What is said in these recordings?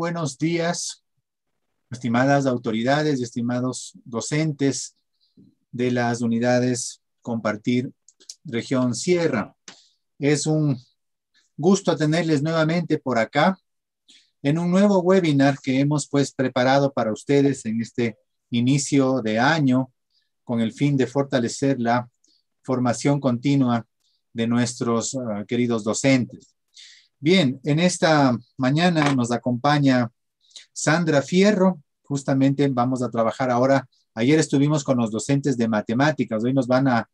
Buenos días, estimadas autoridades y estimados docentes de las unidades Compartir Región Sierra. Es un gusto tenerles nuevamente por acá en un nuevo webinar que hemos pues preparado para ustedes en este inicio de año con el fin de fortalecer la formación continua de nuestros uh, queridos docentes. Bien, en esta mañana nos acompaña Sandra Fierro. Justamente vamos a trabajar ahora. Ayer estuvimos con los docentes de matemáticas. Hoy nos van a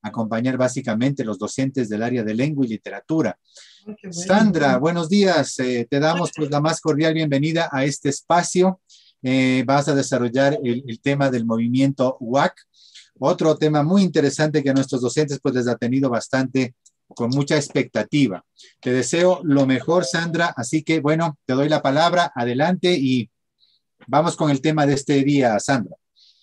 acompañar básicamente los docentes del área de lengua y literatura. Sandra, buenos días. Eh, te damos pues, la más cordial bienvenida a este espacio. Eh, vas a desarrollar el, el, tema del movimiento WAC, otro tema muy interesante que a nuestros docentes pues les ha tenido bastante con mucha expectativa. Te deseo lo mejor, Sandra, así que bueno, te doy la palabra, adelante y vamos con el tema de este día, Sandra.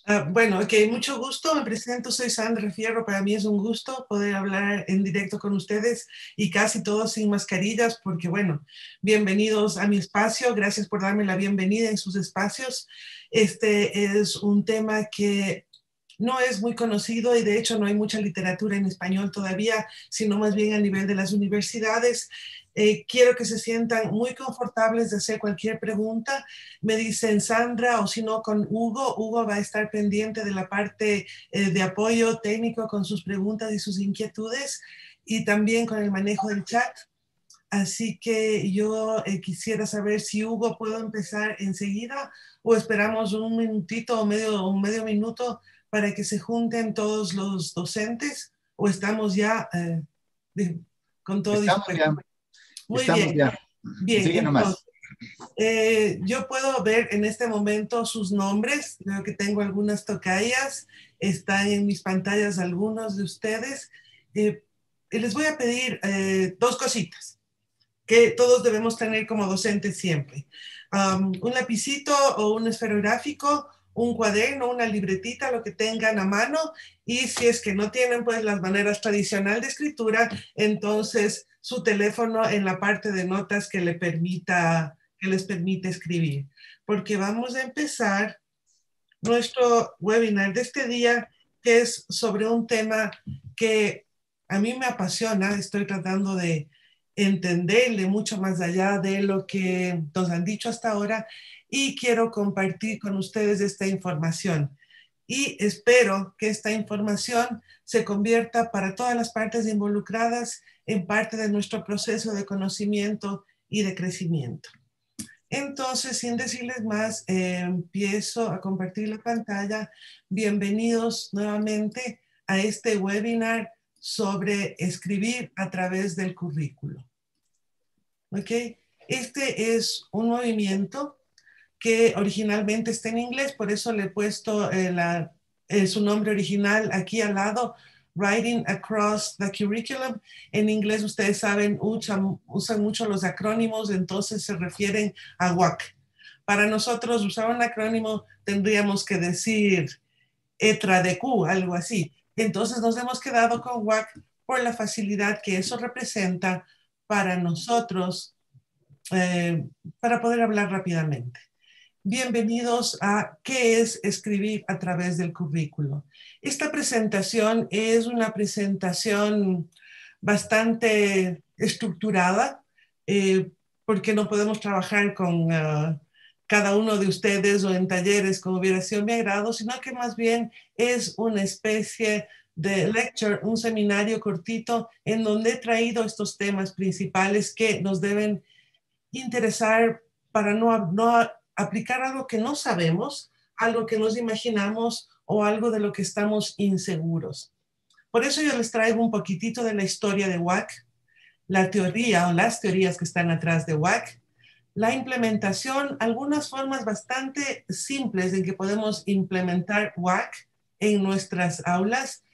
Uh, bueno, ok, mucho gusto. Me presento, soy Sandra Fierro. Para mí es un gusto poder hablar en directo con ustedes y casi todos sin mascarillas, porque bueno, bienvenidos a mi espacio. Gracias por darme la bienvenida en sus espacios. Este es un tema que no es muy conocido y de hecho no hay mucha literatura en español todavía, sino más bien a nivel de las universidades. Eh, quiero que se sientan muy confortables de hacer cualquier pregunta. Me dicen Sandra o si no con Hugo. Hugo va a estar pendiente de la parte eh, de apoyo técnico con sus preguntas y sus inquietudes y también con el manejo del chat. Así que yo eh, quisiera saber si Hugo puedo empezar enseguida o esperamos un minutito o medio, un medio minuto para que se junten todos los docentes o estamos ya eh, de, con todo Estamos ya. Muy Estamos bien. ya. Bien, Sigue nomás. eh, yo puedo ver en este momento sus nombres. Veo que tengo algunas tocallas. Están en mis pantallas algunos de ustedes. Eh, les voy a pedir eh, dos cositas que todos debemos tener como docentes siempre. Um, un lapicito o un esferográfico un cuaderno, una libretita, lo que tengan a mano y si es que no tienen pues las maneras tradicionales de escritura, entonces su teléfono en la parte de notas que le permita que les permite escribir. Porque vamos a empezar nuestro webinar de este día que es sobre un tema que a mí me apasiona, estoy tratando de entenderle mucho más allá de lo que nos han dicho hasta ahora y quiero compartir con ustedes esta información. Y espero que esta información se convierta para todas las partes involucradas en parte de nuestro proceso de conocimiento y de crecimiento. Entonces, sin decirles más, empiezo a compartir la pantalla. Bienvenidos nuevamente a este webinar sobre escribir a través del currículo. ¿Ok? Este es un movimiento que originalmente está en inglés, por eso le he puesto eh, eh, su nombre original aquí al lado, Writing Across the Curriculum. En inglés ustedes saben, usan, usan mucho los acrónimos, entonces se refieren a WAC. Para nosotros usar un acrónimo tendríamos que decir ETRA de algo así. Entonces nos hemos quedado con WAC por la facilidad que eso representa para nosotros, eh, para poder hablar rápidamente. Bienvenidos a ¿Qué es escribir a través del currículo? Esta presentación es una presentación bastante estructurada eh, porque no podemos trabajar con uh, cada uno de ustedes o en talleres como hubiera sido mi agrado, sino que más bien es una especie de lecture, un seminario cortito en donde he traído estos temas principales que nos deben interesar para no, no aplicar algo que no sabemos, algo que nos imaginamos o algo de lo que estamos inseguros. Por eso yo les traigo un poquitito de la historia de WAC, la teoría o las teorías que están atrás de WAC, la implementación, algunas formas bastante simples en que podemos implementar WAC en nuestras aulas,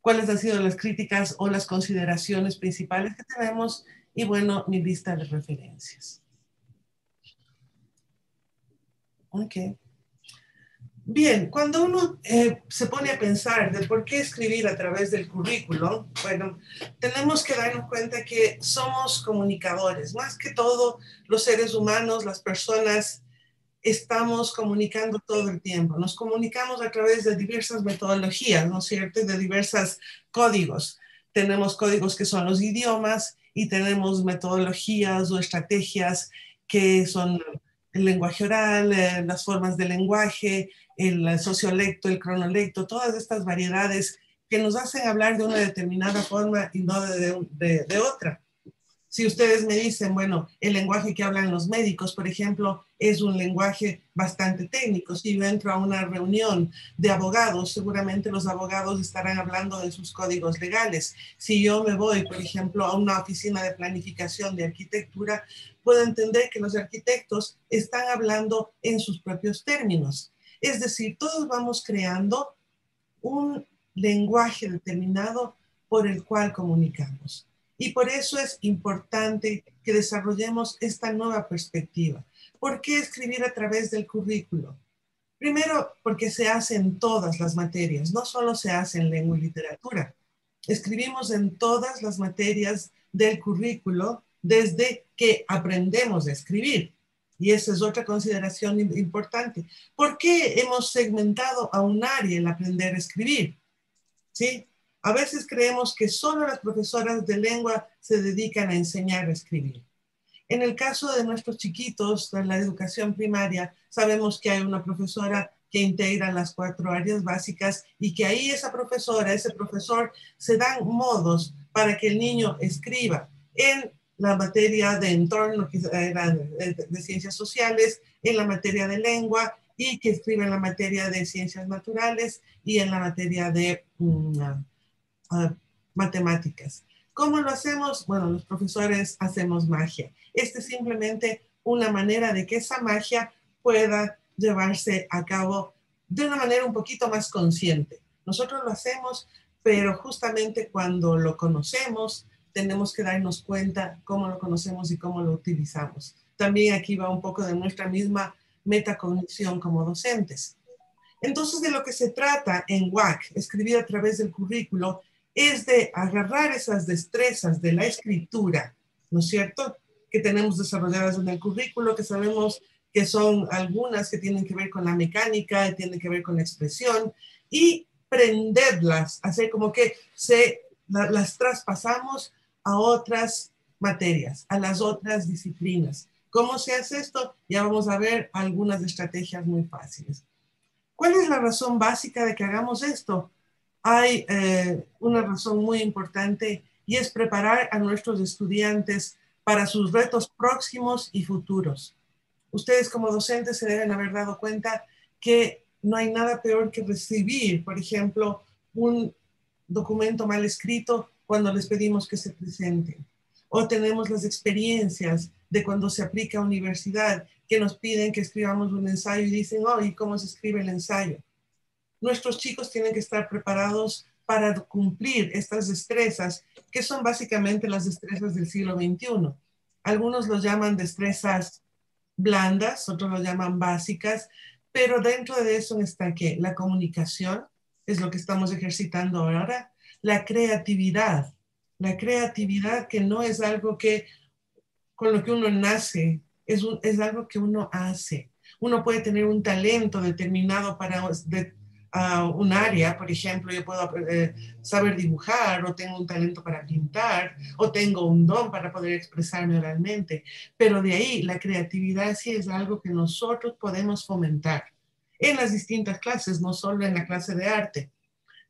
cuáles han sido las críticas o las consideraciones principales que tenemos y bueno, mi lista de referencias. Ok. Bien, cuando uno eh, se pone a pensar de por qué escribir a través del currículo, bueno, tenemos que darnos cuenta que somos comunicadores. Más que todo, los seres humanos, las personas, estamos comunicando todo el tiempo. Nos comunicamos a través de diversas metodologías, ¿no es cierto? De diversos códigos. Tenemos códigos que son los idiomas y tenemos metodologías o estrategias que son el lenguaje oral, eh, las formas de lenguaje, el sociolecto, el cronolecto, todas estas variedades que nos hacen hablar de una determinada forma y no de, otra. Si ustedes me dicen, bueno, el lenguaje que hablan los médicos, por ejemplo, es un lenguaje bastante técnico. Si yo entro a una reunión de abogados, seguramente los abogados estarán hablando de sus códigos legales. Si yo me voy, por ejemplo, a una oficina de planificación de arquitectura, puedo entender que los arquitectos están hablando en sus propios términos. Es decir, todos vamos creando un lenguaje determinado por el cual comunicamos. Y por eso es importante que desarrollemos esta nueva perspectiva. ¿Por qué escribir a través del currículo? Primero, porque se hace en todas las materias, no solo se hace en lengua y literatura. Escribimos en todas las materias del currículo desde que aprendemos a escribir. Y esa es otra consideración importante. ¿Por qué hemos segmentado a un área el aprender a escribir? ¿Sí? A veces creemos que solo las profesoras de lengua se dedican a enseñar a escribir. En el caso de nuestros chiquitos de la educación primaria, sabemos que hay una profesora que integra las cuatro áreas básicas y que ahí esa profesora, ese profesor, se dan modos para que el niño escriba la materia de entorno, que era de, ciencias sociales, en la materia de lengua y que escribe en la materia de ciencias naturales y en la materia de mm, ah, ah, matemáticas. ¿Cómo lo hacemos? Bueno, los profesores hacemos magia. Este es simplemente una manera de que esa magia pueda llevarse a cabo de una manera un poquito más consciente. Nosotros lo hacemos, pero justamente cuando lo conocemos, tenemos que darnos cuenta cómo lo conocemos y cómo lo utilizamos. También aquí va un poco de nuestra misma metacognición como docentes. Entonces, de lo que se trata en WAC, escribir a través del currículo, es de agarrar esas destrezas de la escritura, ¿no es cierto? Que tenemos desarrolladas en el currículo, que sabemos que son algunas que tienen que ver con la mecánica, tienen que ver con la expresión, y prenderlas, hacer como que se las traspasamos a otras materias, a las otras disciplinas. ¿Cómo se hace esto? Ya vamos a ver algunas estrategias muy fáciles. ¿Cuál es la razón básica de que hagamos esto? Hay eh, una razón muy importante y es preparar a nuestros estudiantes para sus retos próximos y futuros. Ustedes como docentes se deben haber dado cuenta que no hay nada peor que recibir, por ejemplo, un documento mal escrito cuando les pedimos que se presenten. O tenemos las experiencias de cuando se aplica a universidad, que nos piden que escribamos un ensayo y dicen, oh, ¿y cómo se escribe el ensayo? Nuestros chicos tienen que estar preparados para cumplir estas destrezas, que son básicamente las destrezas del siglo XXI. Algunos los llaman destrezas blandas, otros lo llaman básicas, pero dentro de eso está que la comunicación es lo que estamos ejercitando ahora, la creatividad, la creatividad que no es algo que con lo que uno nace, es, es algo que uno hace. Uno puede tener un talento determinado para un área, por ejemplo, yo puedo eh, saber dibujar o tengo un talento para pintar o tengo un don para poder expresarme oralmente, pero de ahí la creatividad sí es algo que nosotros podemos fomentar en las distintas clases, no solo en la clase de arte.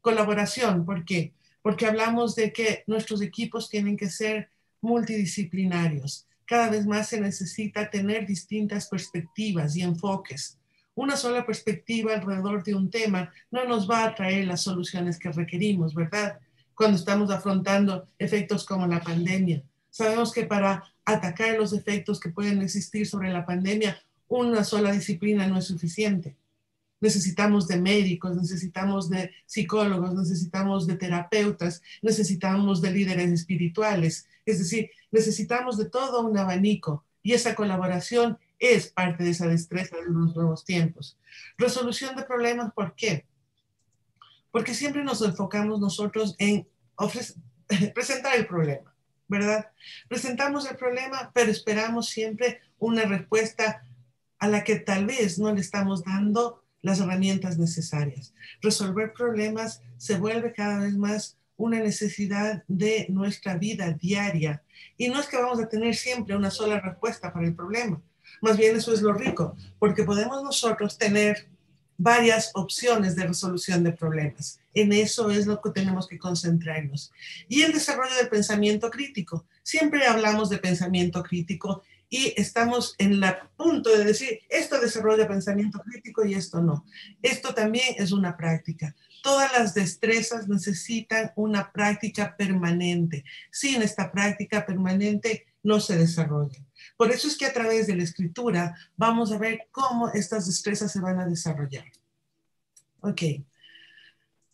Colaboración, ¿por qué? Porque hablamos de que nuestros equipos tienen que ser multidisciplinarios. Cada vez más se necesita tener distintas perspectivas y enfoques. Una sola perspectiva alrededor de un tema no nos va a traer las soluciones que requerimos, ¿verdad? Cuando estamos afrontando efectos como la pandemia. Sabemos que para atacar los efectos que pueden existir sobre la pandemia, una sola disciplina no es suficiente necesitamos de médicos, necesitamos de psicólogos, necesitamos de terapeutas, necesitamos de líderes espirituales. Es decir, necesitamos de todo un abanico y esa colaboración es parte de esa destreza de los nuevos tiempos. Resolución de problemas, ¿por qué? Porque siempre nos enfocamos nosotros en presentar el problema, ¿verdad? Presentamos el problema, pero esperamos siempre una respuesta a la que tal vez no le estamos dando las herramientas necesarias. Resolver problemas se vuelve cada vez más una necesidad de nuestra vida diaria. Y no es que vamos a tener siempre una sola respuesta para el problema. Más bien eso es lo rico, porque podemos nosotros tener varias opciones de resolución de problemas. En eso es lo que tenemos que concentrarnos. Y el desarrollo del pensamiento crítico. Siempre hablamos de pensamiento crítico y estamos en el punto de decir, esto desarrolla pensamiento crítico y esto no. Esto también es una práctica. Todas las destrezas necesitan una práctica permanente. Sin esta práctica permanente no se desarrollan. Por eso es que a través de la escritura vamos a ver cómo estas destrezas se van a desarrollar. Ok.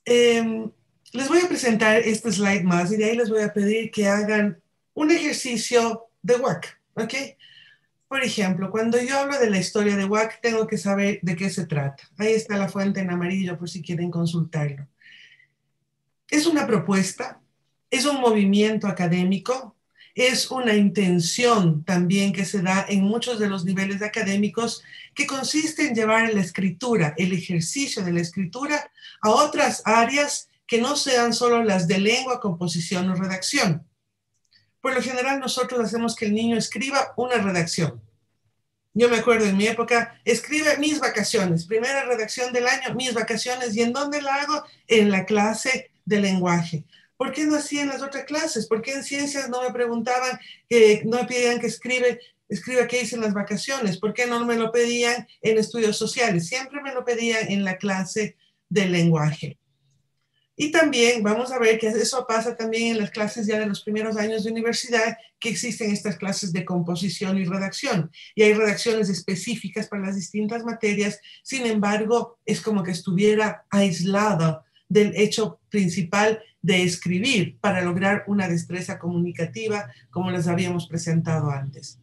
Em, les voy a presentar este slide más y de ahí les voy a pedir que hagan un ejercicio de WAC. ¿Ok? Por ejemplo, cuando yo hablo de la historia de WAC, tengo que saber de qué se trata. Ahí está la fuente en amarillo por si quieren consultarlo. Es una propuesta, es un movimiento académico, es una intención también que se da en muchos de los niveles académicos que consiste en llevar la escritura, el ejercicio de la escritura a otras áreas que no sean solo las de lengua, composición o redacción. Por lo general nosotros hacemos que el niño escriba una redacción. Yo me acuerdo en mi época, escribe mis vacaciones, primera redacción del año, mis vacaciones. ¿Y en dónde la hago? En la clase de lenguaje. ¿Por qué no hacía en las otras clases? ¿Por qué en ciencias no me preguntaban, que no me pedían que escribe, escriba qué hice en las vacaciones? ¿Por qué no me lo pedían en estudios sociales? Siempre me lo pedían en la clase de lenguaje. Y también vamos a ver que eso pasa también en las clases ya de los primeros años de universidad, que existen estas clases de composición y redacción. Y hay redacciones específicas para las distintas materias, sin embargo, es como que estuviera aislado del hecho principal de escribir para lograr una destreza comunicativa, como les habíamos presentado antes.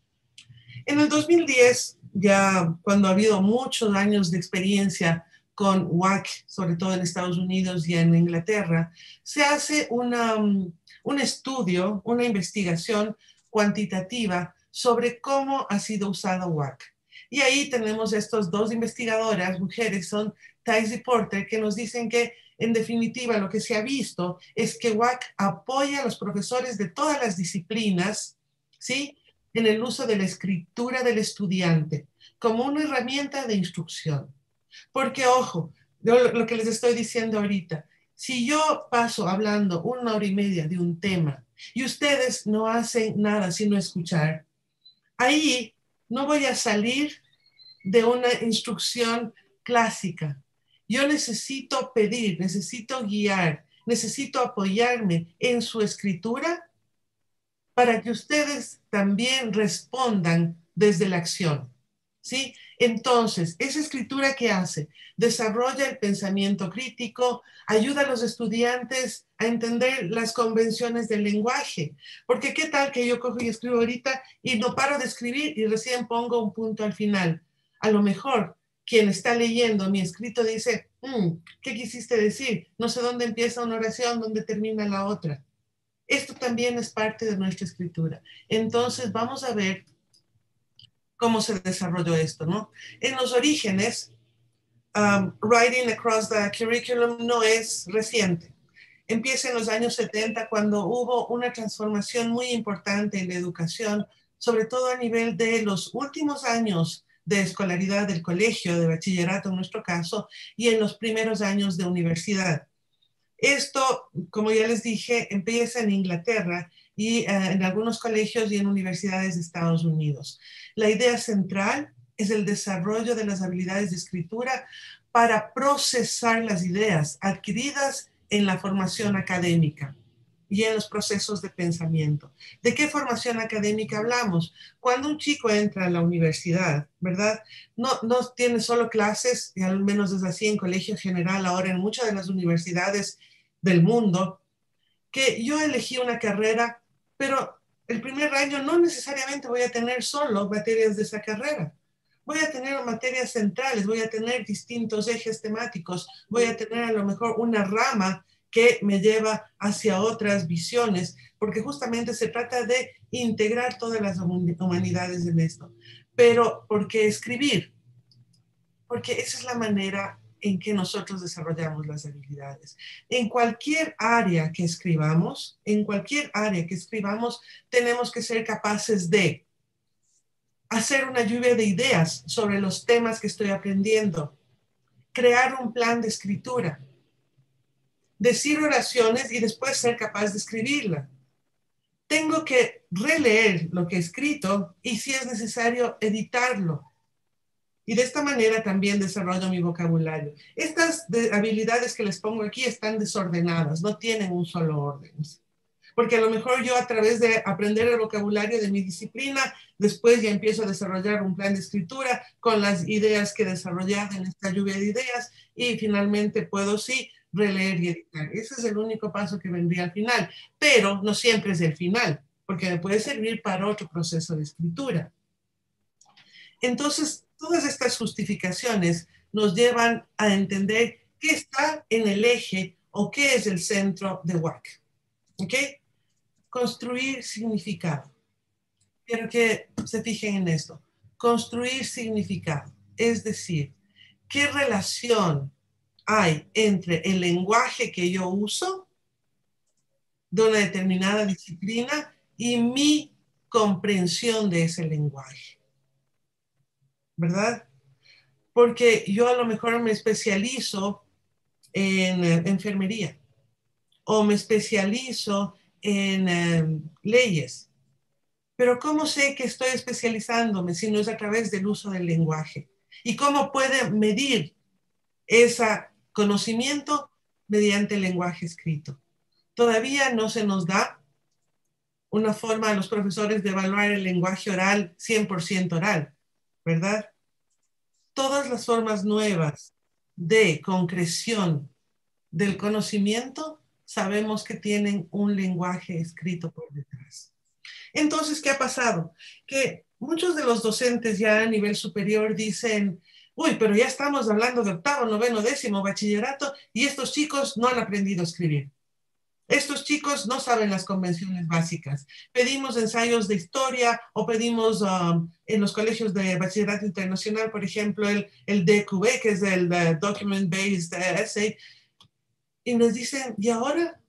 En el 2010, ya cuando ha habido muchos años de experiencia con WAC, sobre todo en Estados Unidos y en Inglaterra, se hace una, um, un estudio, una investigación cuantitativa sobre cómo ha sido usado WAC. Y ahí tenemos estos dos investigadoras, mujeres, son Thais y Porter, que nos dicen que en definitiva lo que se ha visto es que WAC apoya a los profesores de todas las disciplinas, ¿sí? En el uso de la escritura del estudiante como una herramienta de instrucción. Porque, ojo, lo que les estoy diciendo ahorita, si yo paso hablando una hora y media de un tema y ustedes no hacen nada sino escuchar, ahí no voy a salir de una instrucción clásica. Yo necesito pedir, necesito guiar, necesito apoyarme en su escritura para que ustedes también respondan desde la acción. ¿Sí? Entonces, esa escritura que hace, desarrolla el pensamiento crítico, ayuda a los estudiantes a entender las convenciones del lenguaje. Porque qué tal que yo cojo y escribo ahorita y no paro de escribir y recién pongo un punto al final. A lo mejor quien está leyendo mi escrito dice, mm, ¿qué quisiste decir? No sé dónde empieza una oración, dónde termina la otra. Esto también es parte de nuestra escritura. Entonces, vamos a ver cómo se desarrolló esto, ¿no? En los orígenes, um, Writing Across the Curriculum no es reciente. Empieza en los años 70 cuando hubo una transformación muy importante en la educación, sobre todo a nivel de los últimos años de escolaridad del colegio, de bachillerato en nuestro caso, y en los primeros años de universidad. Esto, como ya les dije, empieza en Inglaterra y eh, en algunos colegios y en universidades de Estados Unidos. La idea central es el desarrollo de las habilidades de escritura para procesar las ideas adquiridas en la formación académica y en los procesos de pensamiento. ¿De qué formación académica hablamos? Cuando un chico entra a la universidad, ¿verdad? No, no tiene solo clases, y al menos es así en colegio general, ahora en muchas de las universidades del mundo, que yo elegí una carrera pero el primer año no necesariamente voy a tener solo materias de esa carrera. voy a tener materias centrales, voy a tener distintos ejes temáticos, voy a tener a lo mejor una rama que me lleva hacia otras visiones, porque justamente se trata de integrar todas las humanidades en esto. Pero, ¿por qué escribir? Porque esa es la manera en que nosotros desarrollamos las habilidades. En cualquier área que escribamos, en cualquier área que escribamos, tenemos que ser capaces de hacer una lluvia de ideas sobre los temas que estoy aprendiendo, crear un plan de escritura, decir oraciones y después ser capaz de escribirla. Tengo que releer lo que he escrito y si es necesario editarlo. Y de esta manera también desarrollo mi vocabulario. Estas habilidades que les pongo aquí están desordenadas, no tienen un solo orden porque a lo mejor yo a través de aprender el vocabulario de mi disciplina, después ya empiezo a desarrollar un plan de escritura con las ideas que he desarrollado en esta lluvia de ideas y finalmente puedo sí releer y editar. Ese es el único paso que vendría al final, pero no siempre es el final, porque me puede servir para otro proceso de escritura. Entonces, todas estas justificaciones nos llevan a entender qué está en el eje o qué es el centro de WAC. ¿Ok? construir significado. Quiero que se fijen en esto. Construir significado. Es decir, ¿qué relación hay entre el lenguaje que yo uso de una determinada disciplina y mi comprensión de ese lenguaje? ¿Verdad? Porque yo a lo mejor me especializo en enfermería o me especializo en em, leyes. Pero ¿cómo sé que estoy especializándome si no es a través del uso del lenguaje? ¿Y cómo puede medir ese conocimiento mediante el lenguaje escrito? Todavía no se nos da una forma a los profesores de evaluar el lenguaje oral 100% oral, ¿verdad? Todas las formas nuevas de concreción del conocimiento sabemos que tienen un lenguaje escrito por detrás. Entonces, ¿qué ha pasado? Que muchos de los docentes ya a nivel superior dicen, uy, pero ya estamos hablando de octavo, noveno, décimo, bachillerato, y estos chicos no han aprendido a escribir. Estos chicos no saben las convenciones básicas. Pedimos ensayos de historia o pedimos um, en los colegios de bachillerato internacional, por ejemplo, el, el DQB, que es el uh, Document Based Essay, y nos dicen, ¿y ahora?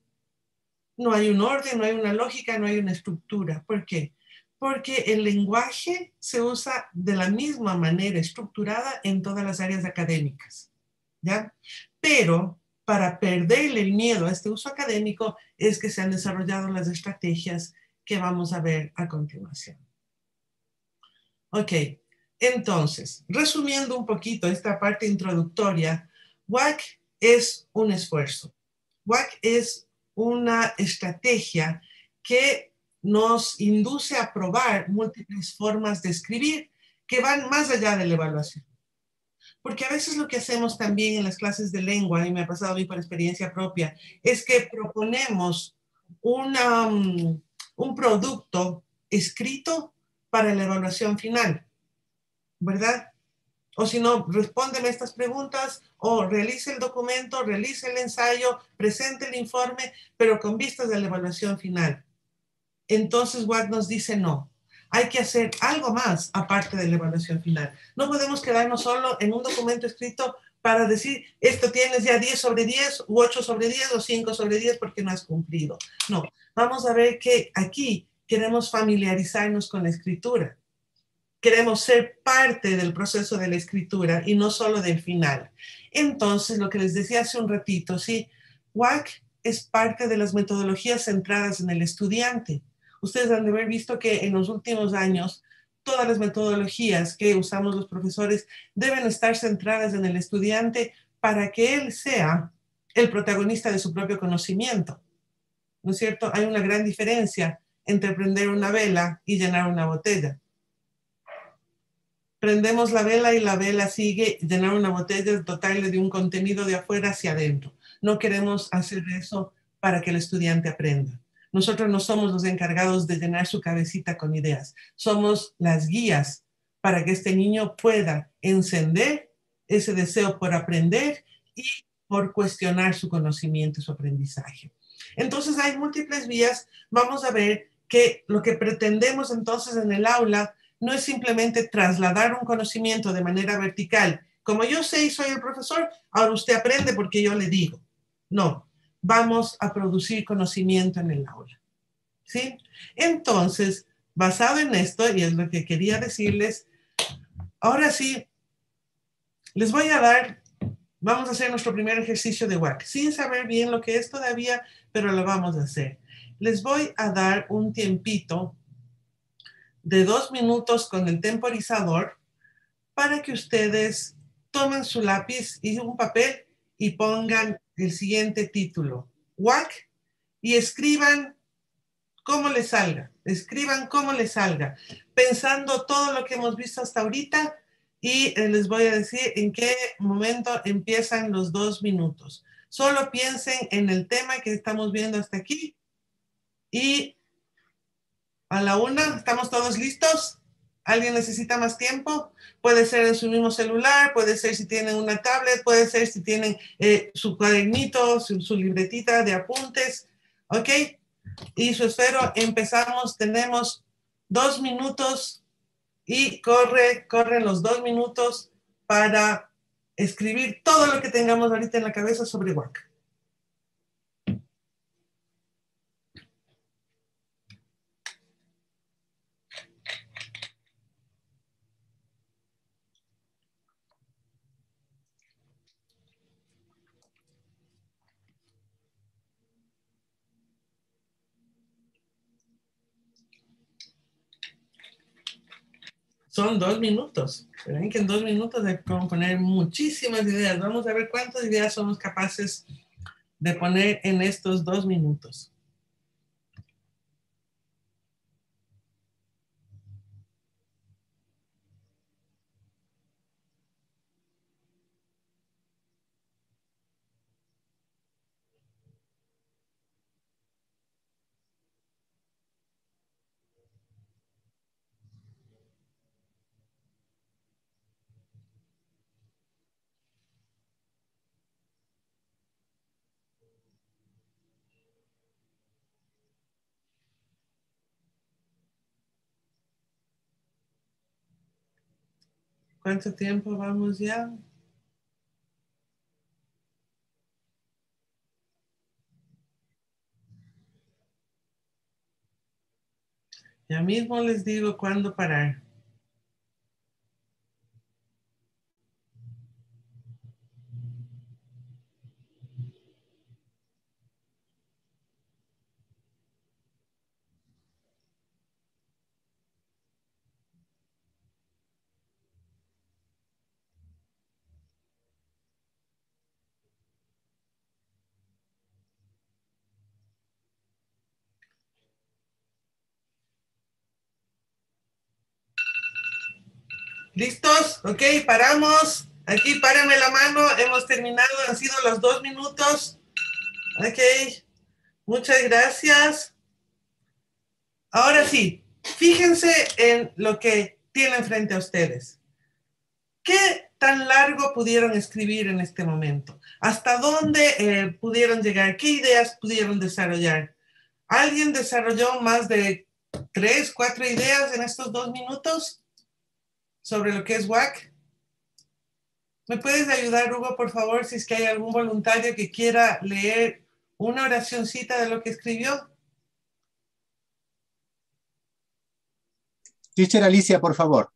No hay un orden, no hay una lógica, no hay una estructura. ¿Por qué? Porque el lenguaje se usa de la misma manera estructurada en todas las áreas académicas. ¿Ya? Pero para perderle el miedo a este uso académico es que se han desarrollado las estrategias que vamos a ver a continuación. Ok, entonces, resumiendo un poquito esta parte introductoria, WAC es un esfuerzo. WAC es una estrategia que nos induce a probar múltiples formas de escribir que van más allá de la evaluación. Porque a veces lo que hacemos también en las clases de lengua, y me ha pasado a mí por experiencia propia, es que proponemos una, um, un producto escrito para la evaluación final, ¿verdad? O si no, respóndeme estas preguntas o realice el documento, realice el ensayo, presente el informe, pero con vistas de la evaluación final. Entonces, Watt nos dice no. Hay que hacer algo más aparte de la evaluación final. No podemos quedarnos solo en un documento escrito para decir, esto tienes ya 10 sobre 10, u 8 sobre 10, o 5 sobre 10 porque no has cumplido. No, vamos a ver que aquí queremos familiarizarnos con la escritura queremos ser parte del proceso de la escritura y no solo del final. Entonces, lo que les decía hace un ratito, sí, WAC es parte de las metodologías centradas en el estudiante. Ustedes han de haber visto que en los últimos años todas las metodologías que usamos los profesores deben estar centradas en el estudiante para que él sea el protagonista de su propio conocimiento. ¿No es cierto? Hay una gran diferencia entre prender una vela y llenar una botella prendemos la vela y la vela sigue, llenar una botella total de un contenido de afuera hacia adentro. No queremos hacer eso para que el estudiante aprenda. Nosotros no somos los encargados de llenar su cabecita con ideas, somos las guías para que este niño pueda encender ese deseo por aprender y por cuestionar su conocimiento su aprendizaje. Entonces hay múltiples vías. Vamos a ver que lo que pretendemos entonces en el aula no es simplemente trasladar un conocimiento de manera vertical. Como yo sé y soy el profesor, ahora usted aprende porque yo le digo. No, vamos a producir conocimiento en el aula. ¿Sí? Entonces, basado en esto, y es lo que quería decirles, ahora sí, les voy a dar, vamos a hacer nuestro primer ejercicio de WAC, sin saber bien lo que es todavía, pero lo vamos a hacer. Les voy a dar un tiempito de dos minutos con el temporizador para que ustedes tomen su lápiz y un papel y pongan el siguiente título, WAC, y escriban cómo les salga, escriban cómo les salga, pensando todo lo que hemos visto hasta ahorita y eh, les voy a decir en qué momento empiezan los dos minutos. Solo piensen en el tema que estamos viendo hasta aquí y a la una, ¿estamos todos listos? ¿Alguien necesita más tiempo? Puede ser en su mismo celular, puede ser si tienen una tablet, puede ser si tienen eh, su cuadernito, su, libretita de apuntes, ¿ok? Y su esfero, empezamos, tenemos dos minutos y corre, corren los dos minutos para escribir todo lo que tengamos ahorita en la cabeza sobre WAC. Son dos minutos. Ven que en dos minutos hay que poner muchísimas ideas. Vamos a ver cuántas ideas somos capaces de poner en estos dos minutos. ¿Cuánto tiempo vamos ya? Ya mismo les digo cuándo parar. ¿Listos? Ok, paramos. Aquí párame la mano. Hemos terminado. Han sido los dos minutos. Ok. Muchas gracias. Ahora sí, fíjense en lo que tienen frente a ustedes. ¿Qué tan largo pudieron escribir en este momento? ¿Hasta dónde eh, pudieron llegar? ¿Qué ideas pudieron desarrollar? ¿Alguien desarrolló más de tres, cuatro ideas en estos dos minutos? Sobre lo que es WAC. ¿Me puedes ayudar, Hugo, por favor, si es que hay algún voluntario que quiera leer una oracióncita de lo que escribió? Teacher Alicia, por favor.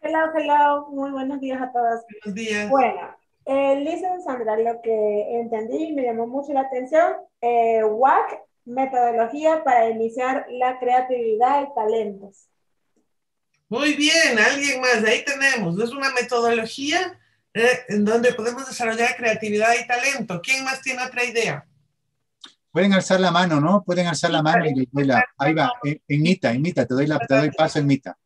Hello, hello. Muy buenos días a todos. Buenos días. Bueno, eh, Sandra, lo que entendí y me llamó mucho la atención, eh, WAC, metodología para iniciar la creatividad y talentos. Muy bien, alguien más, ahí tenemos. Es una metodología eh, en donde podemos desarrollar creatividad y talento. ¿Quién más tiene otra idea? Pueden alzar la mano, ¿no? Pueden alzar la mano y doy la. Ahí va, en, en Mita, en Mita, te doy, la, te doy paso en Mita.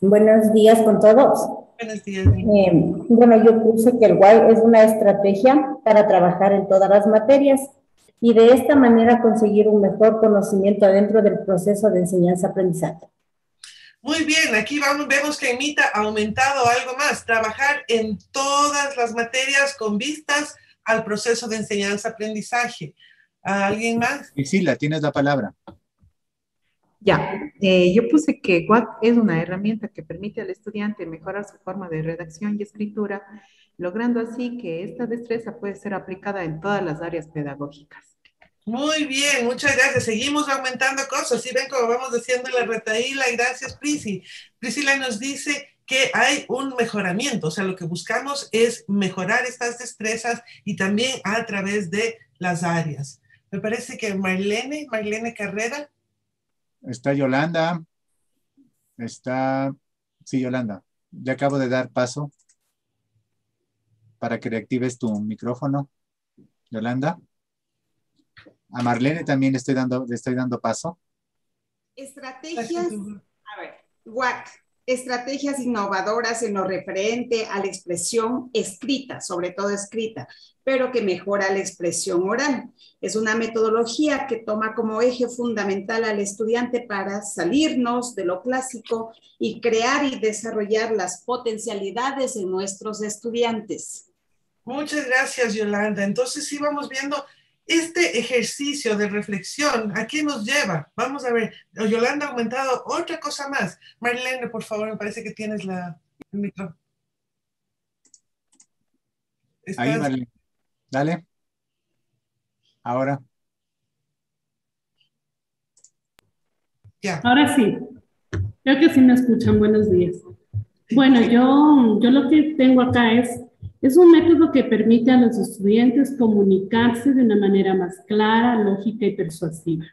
Buenos días con todos. Buenos días. Eh, bueno, yo puse que el WAI es una estrategia para trabajar en todas las materias y de esta manera conseguir un mejor conocimiento dentro del proceso de enseñanza-aprendizaje. Muy bien, aquí vamos, vemos que Emita ha aumentado algo más, trabajar en todas las materias con vistas al proceso de enseñanza-aprendizaje. ¿Alguien más? la tienes la palabra. Ya, eh, yo puse que WAC es una herramienta que permite al estudiante mejorar su forma de redacción y escritura, logrando así que esta destreza puede ser aplicada en todas las áreas pedagógicas. Muy bien, muchas gracias. Seguimos aumentando cosas. ¿Sí ven cómo vamos haciendo la retaíla? Gracias, Prisi. Priscila nos dice que hay un mejoramiento, o sea, lo que buscamos es mejorar estas destrezas y también a través de las áreas. Me parece que Marlene, Marlene Carrera. Está Yolanda. Está, sí, Yolanda. Ya acabo de dar paso para que reactives tu micrófono. Yolanda. A Marlene también le estoy dando, le estoy dando paso. Estrategias, a ver, WAC, estrategias innovadoras en lo referente a la expresión escrita, sobre todo escrita, pero que mejora la expresión oral. Es una metodología que toma como eje fundamental al estudiante para salirnos de lo clásico y crear y desarrollar las potencialidades en nuestros estudiantes. Muchas gracias, Yolanda. Entonces sí vamos viendo este ejercicio de reflexión, ¿a qué nos lleva? Vamos a ver, Yolanda ha aumentado otra cosa más. Marlene, por favor, me parece que tienes la, el micro. Ahí, Marlene. Dale. Ahora. Ya. Ahora sí. Creo que sí me escuchan. Buenos días. Bueno, yo, yo lo que tengo acá es es un método que permite a los estudiantes comunicarse de una manera más clara, lógica y persuasiva.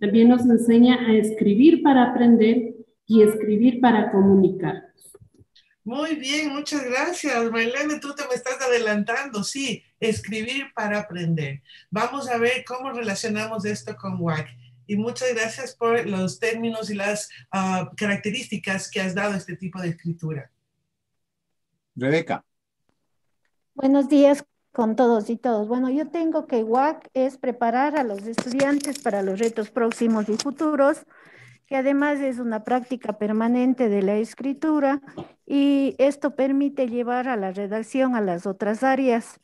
También nos enseña a escribir para aprender y escribir para comunicar. Muy bien, muchas gracias. Maylene, tú te me estás adelantando. Sí, escribir para aprender. Vamos a ver cómo relacionamos esto con WAC. Y muchas gracias por los términos y las ah, características que has dado a este tipo de escritura. Rebeca. Buenos días con todos y todos. Bueno, yo tengo que WAC es preparar a los estudiantes para los retos próximos y futuros, que además es una práctica permanente de la escritura y esto permite llevar a la redacción a las otras áreas,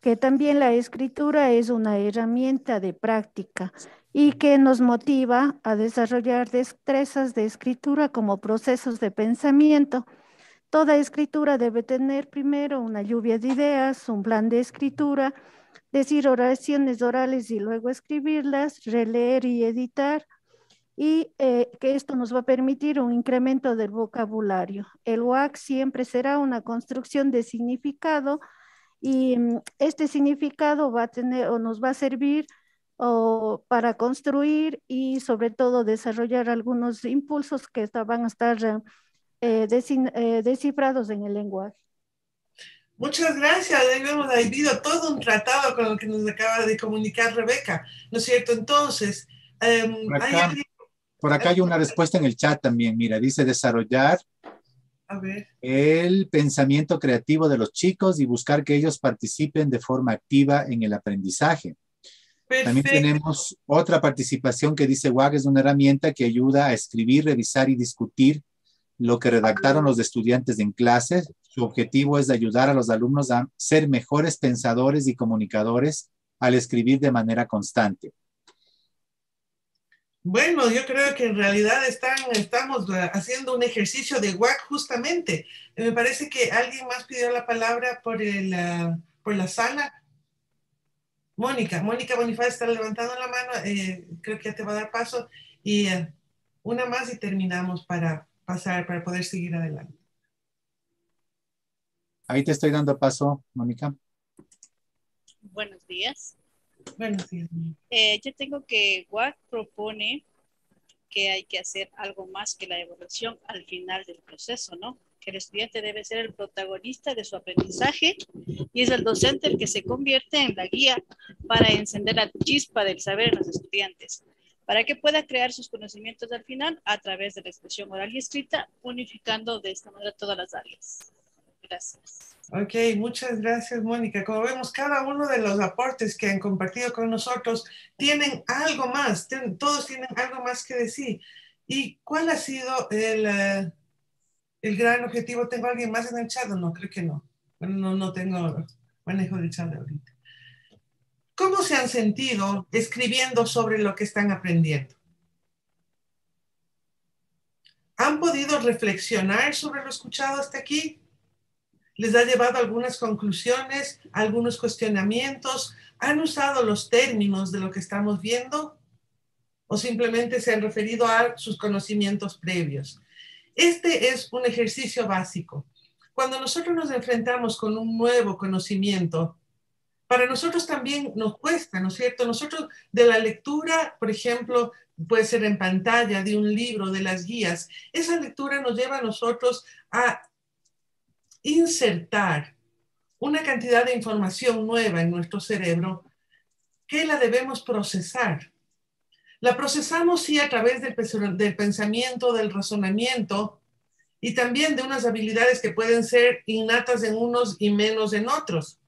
que también la escritura es una herramienta de práctica y que nos motiva a desarrollar destrezas de escritura como procesos de pensamiento Toda escritura debe tener primero una lluvia de ideas, un plan de escritura, decir oraciones orales y luego escribirlas, releer y editar, y eh, que esto nos va a permitir un incremento del vocabulario. El WAC siempre será una construcción de significado y mm, este significado va a tener o nos va a servir para construir y sobre todo desarrollar algunos impulsos que van a estar eh, eh, descifrados en el lenguaje. Muchas gracias. Hemos vivido todo un tratado con lo que nos acaba de comunicar Rebeca, ¿no es cierto? Entonces, em, por, acá, ¿hay, una respuesta en el chat también. Mira, dice desarrollar el pensamiento creativo de los chicos y buscar que ellos participen de forma activa en el aprendizaje. También tenemos otra participación que dice WAG es una herramienta que ayuda a escribir, revisar y discutir lo que redactaron los estudiantes en clase. Su objetivo es de ayudar a los alumnos a ser mejores pensadores y comunicadores al escribir de manera constante. Bueno, yo creo que en realidad están, estamos haciendo un ejercicio de WAC justamente. Me parece que alguien más pidió la palabra por, el, ah, por la sala. Mónica, Mónica Bonifaz está levantando la mano, eh, creo que ya te va a dar paso. Y ah, una más y terminamos para, pasar para poder seguir adelante. Ahí te estoy dando paso, Mónica. Buenos días. Buenos días. Eh, yo tengo que WAC propone que hay que hacer algo más que la evaluación al final del proceso, ¿no? Que el estudiante debe ser el protagonista de su aprendizaje y es el docente el que se convierte en la guía para encender la chispa del saber en los estudiantes para que pueda crear sus conocimientos al final a través de la expresión oral y escrita, unificando de esta manera todas las áreas. Gracias. Ok, muchas gracias, Mónica. Como vemos, cada uno de los aportes que han compartido con nosotros tienen algo más, todos tienen algo más que decir. ¿Y cuál ha sido el, eh, gran objetivo? ¿Tengo alguien más en el chat? No, creo que no. Bueno, no, no tengo manejo del chat ahorita. ¿Cómo se han sentido escribiendo sobre lo que están aprendiendo? ¿Han podido reflexionar sobre lo escuchado hasta aquí? ¿Les ha llevado algunas conclusiones, algunos cuestionamientos? ¿Han usado los términos de lo que estamos viendo? ¿O simplemente se han referido a sus conocimientos previos? Este es un ejercicio básico. Cuando nosotros nos enfrentamos con un nuevo conocimiento, para nosotros también nos cuesta, ¿no es cierto? Nosotros de la lectura, por ejemplo, puede ser en pantalla de un libro, de las guías, esa lectura nos lleva a nosotros a insertar una cantidad de información nueva en nuestro cerebro que la debemos procesar. La procesamos sí a través del, del pensamiento, del razonamiento y también de unas habilidades que pueden ser innatas en unos y menos en otros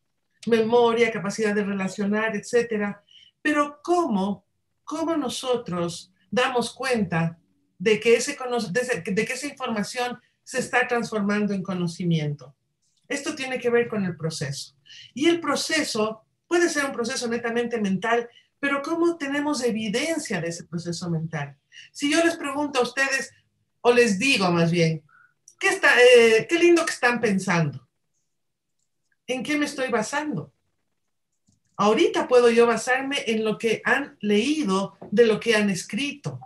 memoria, capacidad de relacionar, etcétera. Pero ¿cómo, cómo nosotros damos cuenta de que, ese, de que esa información se está transformando en conocimiento? Esto tiene que ver con el proceso. Y el proceso puede ser un proceso netamente mental, pero ¿cómo tenemos evidencia de ese proceso mental? Si yo les pregunto a ustedes, o les digo más bien, ¿qué, está, eh, qué lindo que están pensando? ¿En qué me estoy basando? Ahorita puedo yo basarme en lo que han leído, de lo que han escrito.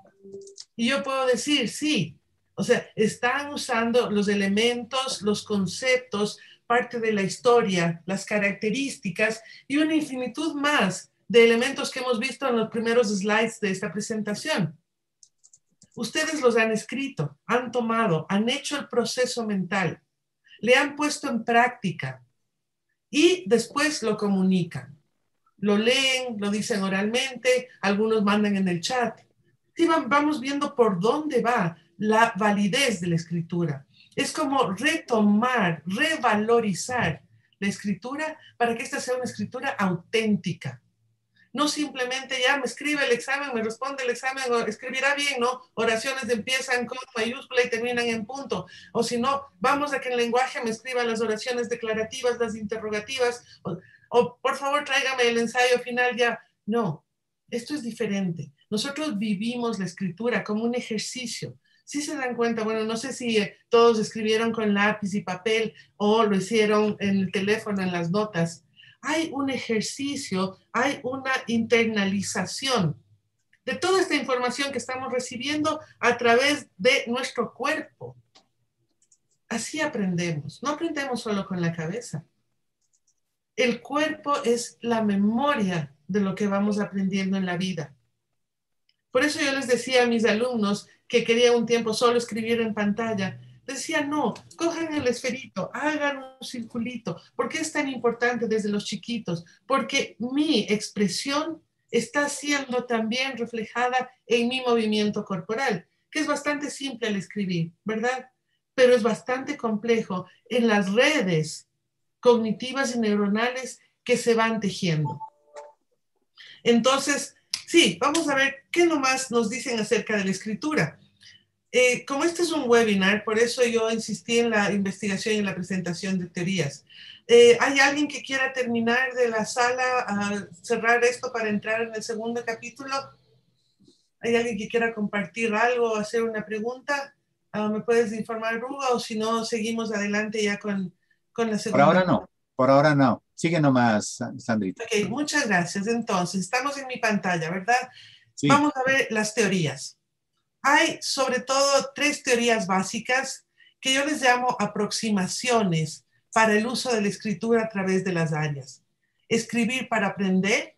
Y yo puedo decir, sí, o sea, están usando los elementos, los conceptos, parte de la historia, las características y una infinitud más de elementos que hemos visto en los primeros slides de esta presentación. Ustedes los han escrito, han tomado, han hecho el proceso mental, le han puesto en práctica, y después lo comunican. Lo leen, lo dicen oralmente, algunos mandan en el chat. Y vamos viendo por dónde va la validez de la escritura. Es como retomar, revalorizar la escritura para que esta sea una escritura auténtica, no simplemente ya me escribe el examen, me responde el examen, o escribirá bien, ¿no? Oraciones empiezan con mayúscula y terminan en punto. O si no, vamos a que el lenguaje me escriba las oraciones declarativas, las interrogativas, o, por favor tráigame el ensayo final ya. No, esto es diferente. Nosotros vivimos la escritura como un ejercicio. Si se dan cuenta, bueno, no sé si eh, todos escribieron con lápiz y papel o lo hicieron en el teléfono, en las notas hay un ejercicio, hay una internalización de toda esta información que estamos recibiendo a través de nuestro cuerpo. Así aprendemos, no aprendemos solo con la cabeza. El cuerpo es la memoria de lo que vamos aprendiendo en la vida. Por eso yo les decía a mis alumnos que quería un tiempo solo escribir en pantalla, Decía, no, cojan el esferito, hagan un circulito. ¿Por qué es tan importante desde los chiquitos? Porque mi expresión está siendo también reflejada en mi movimiento corporal, que es bastante simple al escribir, ¿verdad? Pero es bastante complejo en las redes cognitivas y neuronales que se van tejiendo. Entonces, sí, vamos a ver qué nomás nos dicen acerca de la escritura. Eh, como este es un webinar, por eso yo insistí en la investigación y en la presentación de teorías. Eh, ¿Hay alguien que quiera terminar de la sala, a cerrar esto para entrar en el segundo capítulo? ¿Hay alguien que quiera compartir algo hacer una pregunta? Ah, ¿Me puedes informar, Ruga? O si no, seguimos adelante ya con, con la segunda. Por ahora no, por ahora no. Sigue nomás, Sandrita. Ok, muchas gracias. Entonces, estamos en mi pantalla, ¿verdad? Vamos a ver las teorías. Hay sobre todo tres teorías básicas que yo les llamo aproximaciones para el uso de la escritura a través de las áreas. Escribir para aprender,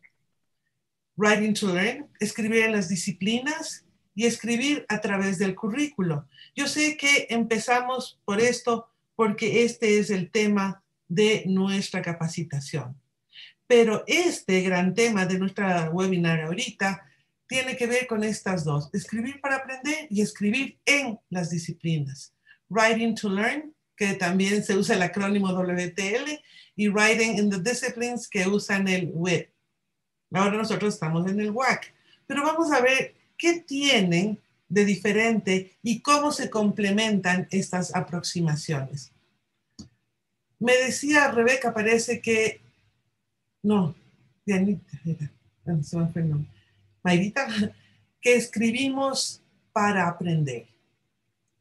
writing to learn, escribir en las disciplinas y escribir a través del currículo. Yo sé que empezamos por esto porque este es el tema de nuestra capacitación. Pero este gran tema de nuestra webinar ahorita tiene que ver con estas dos, escribir para aprender y escribir en las disciplinas. Writing to learn, que también se usa el acrónimo WTL, y Writing in the Disciplines, que usan el WIT. Ahora nosotros estamos en el WAC. Pero vamos a ver qué tienen de diferente y cómo se complementan estas aproximaciones. Me decía Rebeca, parece que, no, Dianita, se me fue el nombre, Mayrita, que escribimos para aprender.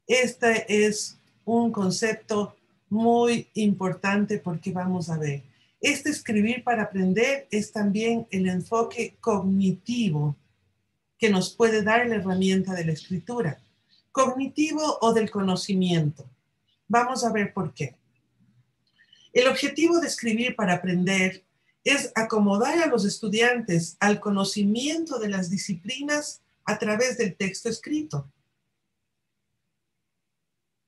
Este es un concepto muy importante porque vamos a ver, este escribir para aprender es también el enfoque cognitivo que nos puede dar la herramienta de la escritura, cognitivo o del conocimiento. Vamos a ver por qué. El objetivo de escribir para aprender es acomodar a los estudiantes al conocimiento de las disciplinas a través del texto escrito.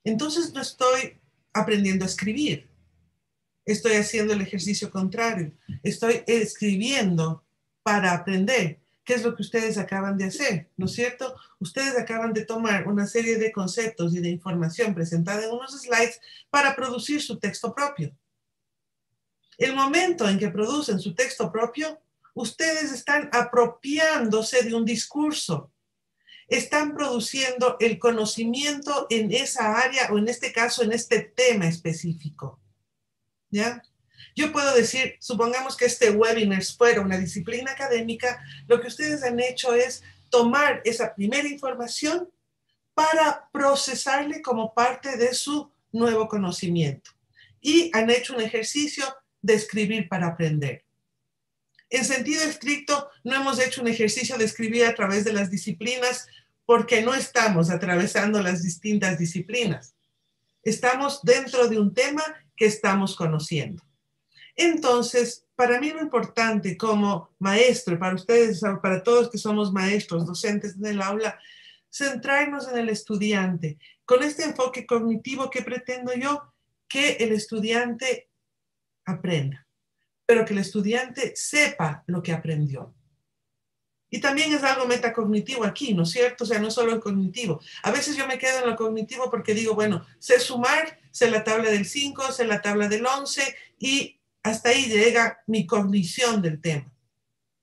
Entonces no estoy aprendiendo a escribir, estoy haciendo el ejercicio contrario, estoy escribiendo para aprender, ¿Qué es lo que ustedes acaban de hacer, ¿no es cierto? Ustedes acaban de tomar una serie de conceptos y de información presentada en unos slides para producir su texto propio. El momento en que producen su texto propio, ustedes están apropiándose de un discurso, están produciendo el conocimiento en esa área o en este caso en este tema específico. ¿Ya? Yo puedo decir, supongamos que este webinar fuera una disciplina académica, lo que ustedes han hecho es tomar esa primera información para procesarle como parte de su nuevo conocimiento. Y han hecho un ejercicio de escribir para aprender. En sentido estricto, no hemos hecho un ejercicio de escribir a través de las disciplinas porque no estamos atravesando las distintas disciplinas. Estamos dentro de un tema que estamos conociendo. Entonces, para mí lo importante como maestro, para ustedes, para todos que somos maestros, docentes en el aula, centrarnos en el estudiante. Con este enfoque cognitivo que pretendo yo, que el estudiante aprenda, pero que el estudiante sepa lo que aprendió. Y también es algo metacognitivo aquí, ¿no es cierto? O sea, no solo el cognitivo. A veces yo me quedo en lo cognitivo porque digo, bueno, sé sumar, sé la tabla del 5, sé la tabla del 11 y hasta ahí llega mi cognición del tema.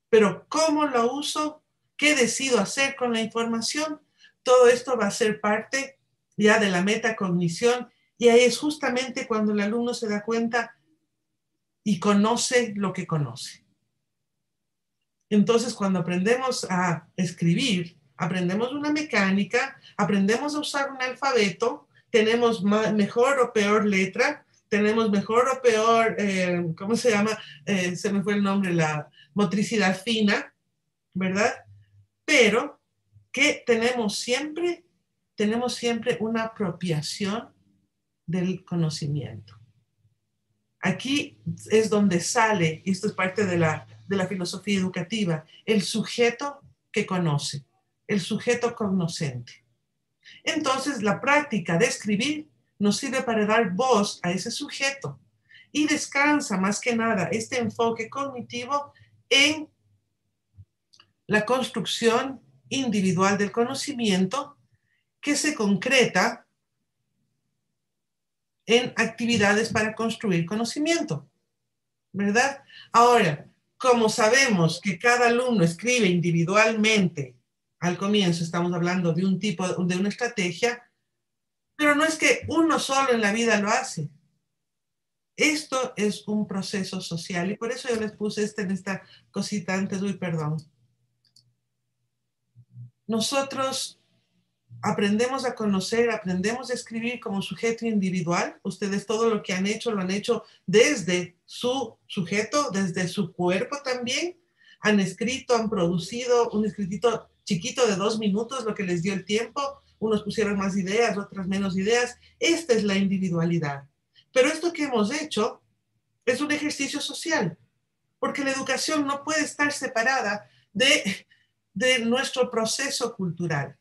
Pero cómo lo uso, qué decido hacer con la información, todo esto va a ser parte ya de la metacognición y ahí es justamente cuando el alumno se da cuenta y conoce lo que conoce. Entonces, cuando aprendemos a escribir, aprendemos una mecánica, aprendemos a usar un alfabeto, tenemos mejor o peor letra, tenemos mejor o peor, eh, ¿cómo se llama? Eh, se me fue el nombre, la motricidad fina, ¿verdad? Pero ¿qué tenemos siempre? Tenemos siempre una apropiación del conocimiento. Aquí es donde sale, y esto es parte de la, de la filosofía educativa, el sujeto que conoce, el sujeto cognoscente. Entonces, la práctica de escribir nos sirve para dar voz a ese sujeto y descansa más que nada este enfoque cognitivo en la construcción individual del conocimiento que se concreta en actividades para construir conocimiento, ¿verdad? Ahora, como sabemos que cada alumno escribe individualmente, al comienzo estamos hablando de un tipo, de una estrategia, pero no es que uno solo en la vida lo hace. Esto es un proceso social y por eso yo les puse este en esta cosita antes, uy, perdón. Nosotros aprendemos a conocer, aprendemos a escribir como sujeto individual. Ustedes todo lo que han hecho lo han hecho desde su sujeto, desde su cuerpo también. Han escrito, han producido un escritito chiquito de dos minutos, lo que les dio el tiempo unos pusieron más ideas, otras menos ideas. Esta es la individualidad. Pero esto que hemos hecho es un ejercicio social, porque la educación no puede estar separada de, de nuestro proceso cultural.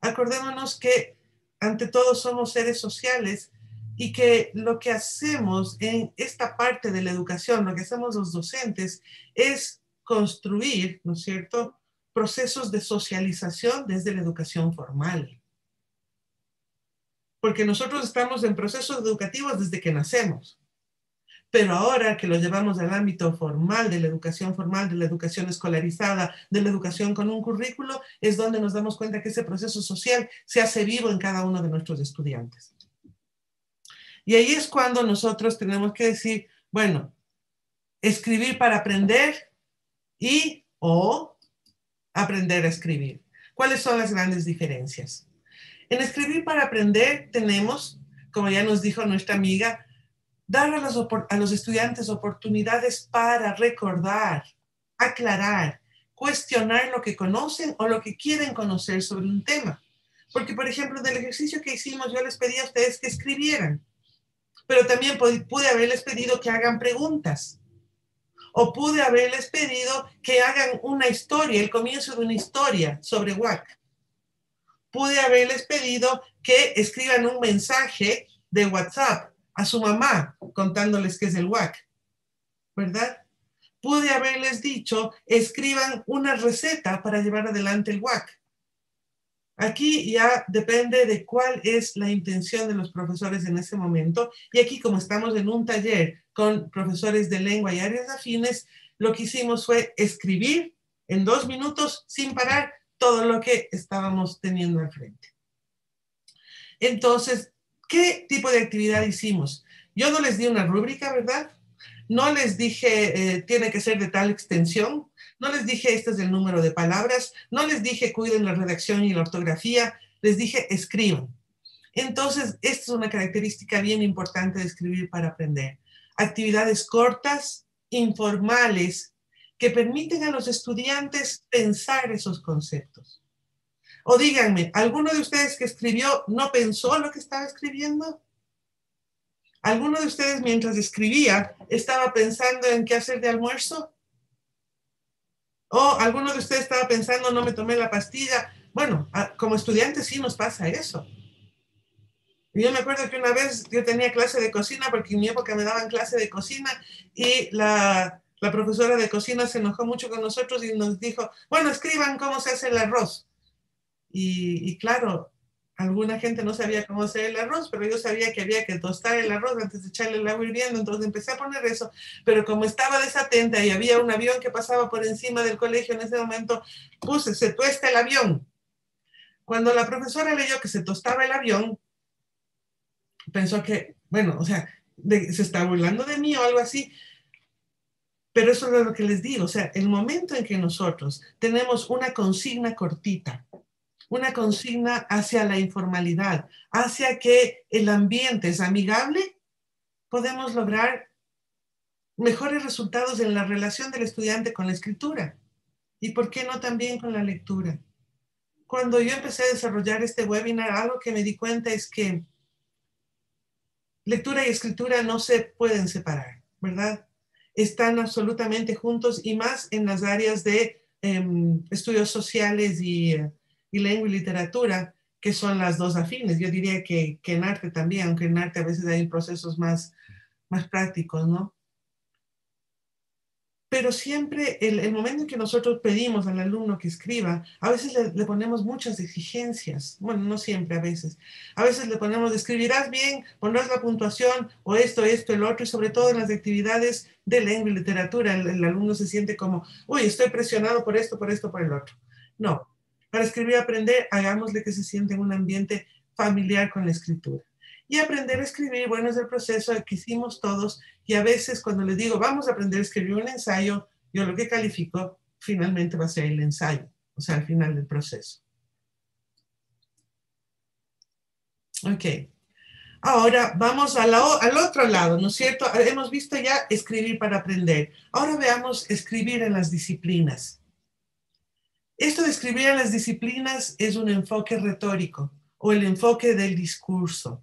Acordémonos que ante todo somos seres sociales y que lo que hacemos en esta parte de la educación, lo que hacemos los docentes, es construir, ¿no es cierto?, procesos de socialización desde la educación formal. porque nosotros estamos en procesos educativos desde que nacemos. Pero ahora que lo llevamos al ámbito formal, de la educación formal, de la educación escolarizada, de la educación con un currículo, es donde nos damos cuenta que ese proceso social se hace vivo en cada uno de nuestros estudiantes. Y ahí es cuando nosotros tenemos que decir, bueno, escribir para aprender y o aprender a escribir. ¿Cuáles son las grandes diferencias? En escribir para aprender tenemos, como ya nos dijo nuestra amiga, dar a los, estudiantes oportunidades para recordar, aclarar, cuestionar lo que conocen o lo que quieren conocer sobre un tema. Porque, por ejemplo, del ejercicio que hicimos, yo les pedí a ustedes que escribieran, pero también pude haberles pedido que hagan preguntas. O pude haberles pedido que hagan una historia, el comienzo de una historia sobre WAC. Pude haberles pedido que escriban un mensaje de WhatsApp a su mamá contándoles qué es el WAC, ¿verdad? Pude haberles dicho, escriban una receta para llevar adelante el WAC. Aquí ya depende de cuál es la intención de los profesores en ese momento. Y aquí, como estamos en un taller con profesores de lengua y áreas afines, lo que hicimos fue escribir en dos minutos sin parar todo lo que estábamos teniendo al frente. Entonces, ¿qué tipo de actividad hicimos? Yo no les di una rúbrica, ¿verdad? No les dije, eh, tiene que ser de tal extensión. No les dije, este es el número de palabras. No les dije, cuiden la redacción y la ortografía. Les dije, escriban. Entonces, esta es una característica bien importante de escribir para aprender. Actividades cortas, informales, que permiten a los estudiantes pensar esos conceptos. O díganme, ¿alguno de ustedes que escribió no pensó lo que estaba escribiendo? ¿Alguno de ustedes mientras escribía estaba pensando en qué hacer de almuerzo? ¿O alguno de ustedes estaba pensando, no me tomé la pastilla? Bueno, como estudiantes sí nos pasa eso. Yo me acuerdo que una vez yo tenía clase de cocina, porque en mi época me daban clase de cocina, y la, la profesora de cocina se enojó mucho con nosotros y nos dijo, bueno, escriban cómo se hace el arroz. Y, claro, alguna gente no sabía cómo hacer el arroz, pero yo sabía que había que tostar el arroz antes de echarle el agua hirviendo, entonces empecé a poner eso, pero como estaba desatenta y había un avión que pasaba por encima del colegio en ese momento, puse, se tuesta el avión. Cuando la profesora leyó que se tostaba el avión, pensó que, bueno, o sea, se está burlando de mí o algo así, pero eso es lo que les digo, o sea, el momento en que nosotros tenemos una consigna cortita, una consigna hacia la informalidad, hacia que el ambiente es amigable, podemos lograr mejores resultados en la relación del estudiante con la escritura. ¿Y por qué no también con la lectura? Cuando yo empecé a desarrollar este webinar, algo que me di cuenta es que lectura y escritura no se pueden separar, ¿verdad? están absolutamente juntos y más en las áreas de em, estudios sociales y, y, lengua y literatura, que son las dos afines. Yo diría que, que, en arte también, aunque en arte a veces hay procesos más, más prácticos, ¿no? pero siempre el, momento en que nosotros pedimos al alumno que escriba, a veces le, ponemos muchas exigencias, bueno, no siempre, a veces. A veces le ponemos, escribirás bien, pondrás la puntuación, o esto, esto, el otro, y sobre todo en las actividades de lengua y literatura, el, el alumno se siente como, uy, estoy presionado por esto, por esto, por el otro. No, para escribir y aprender, hagámosle que se siente en un ambiente familiar con la escritura. Y aprender a escribir, bueno, es el proceso que hicimos todos. Y a veces cuando les digo, vamos a aprender a escribir un ensayo, yo lo que califico finalmente va a ser el ensayo, o sea, al final del proceso. Ok. Ahora vamos al otro lado, ¿no es cierto? Hemos visto ya escribir para aprender. Ahora veamos escribir en las disciplinas. Esto de escribir en las disciplinas es un enfoque retórico o el enfoque del discurso.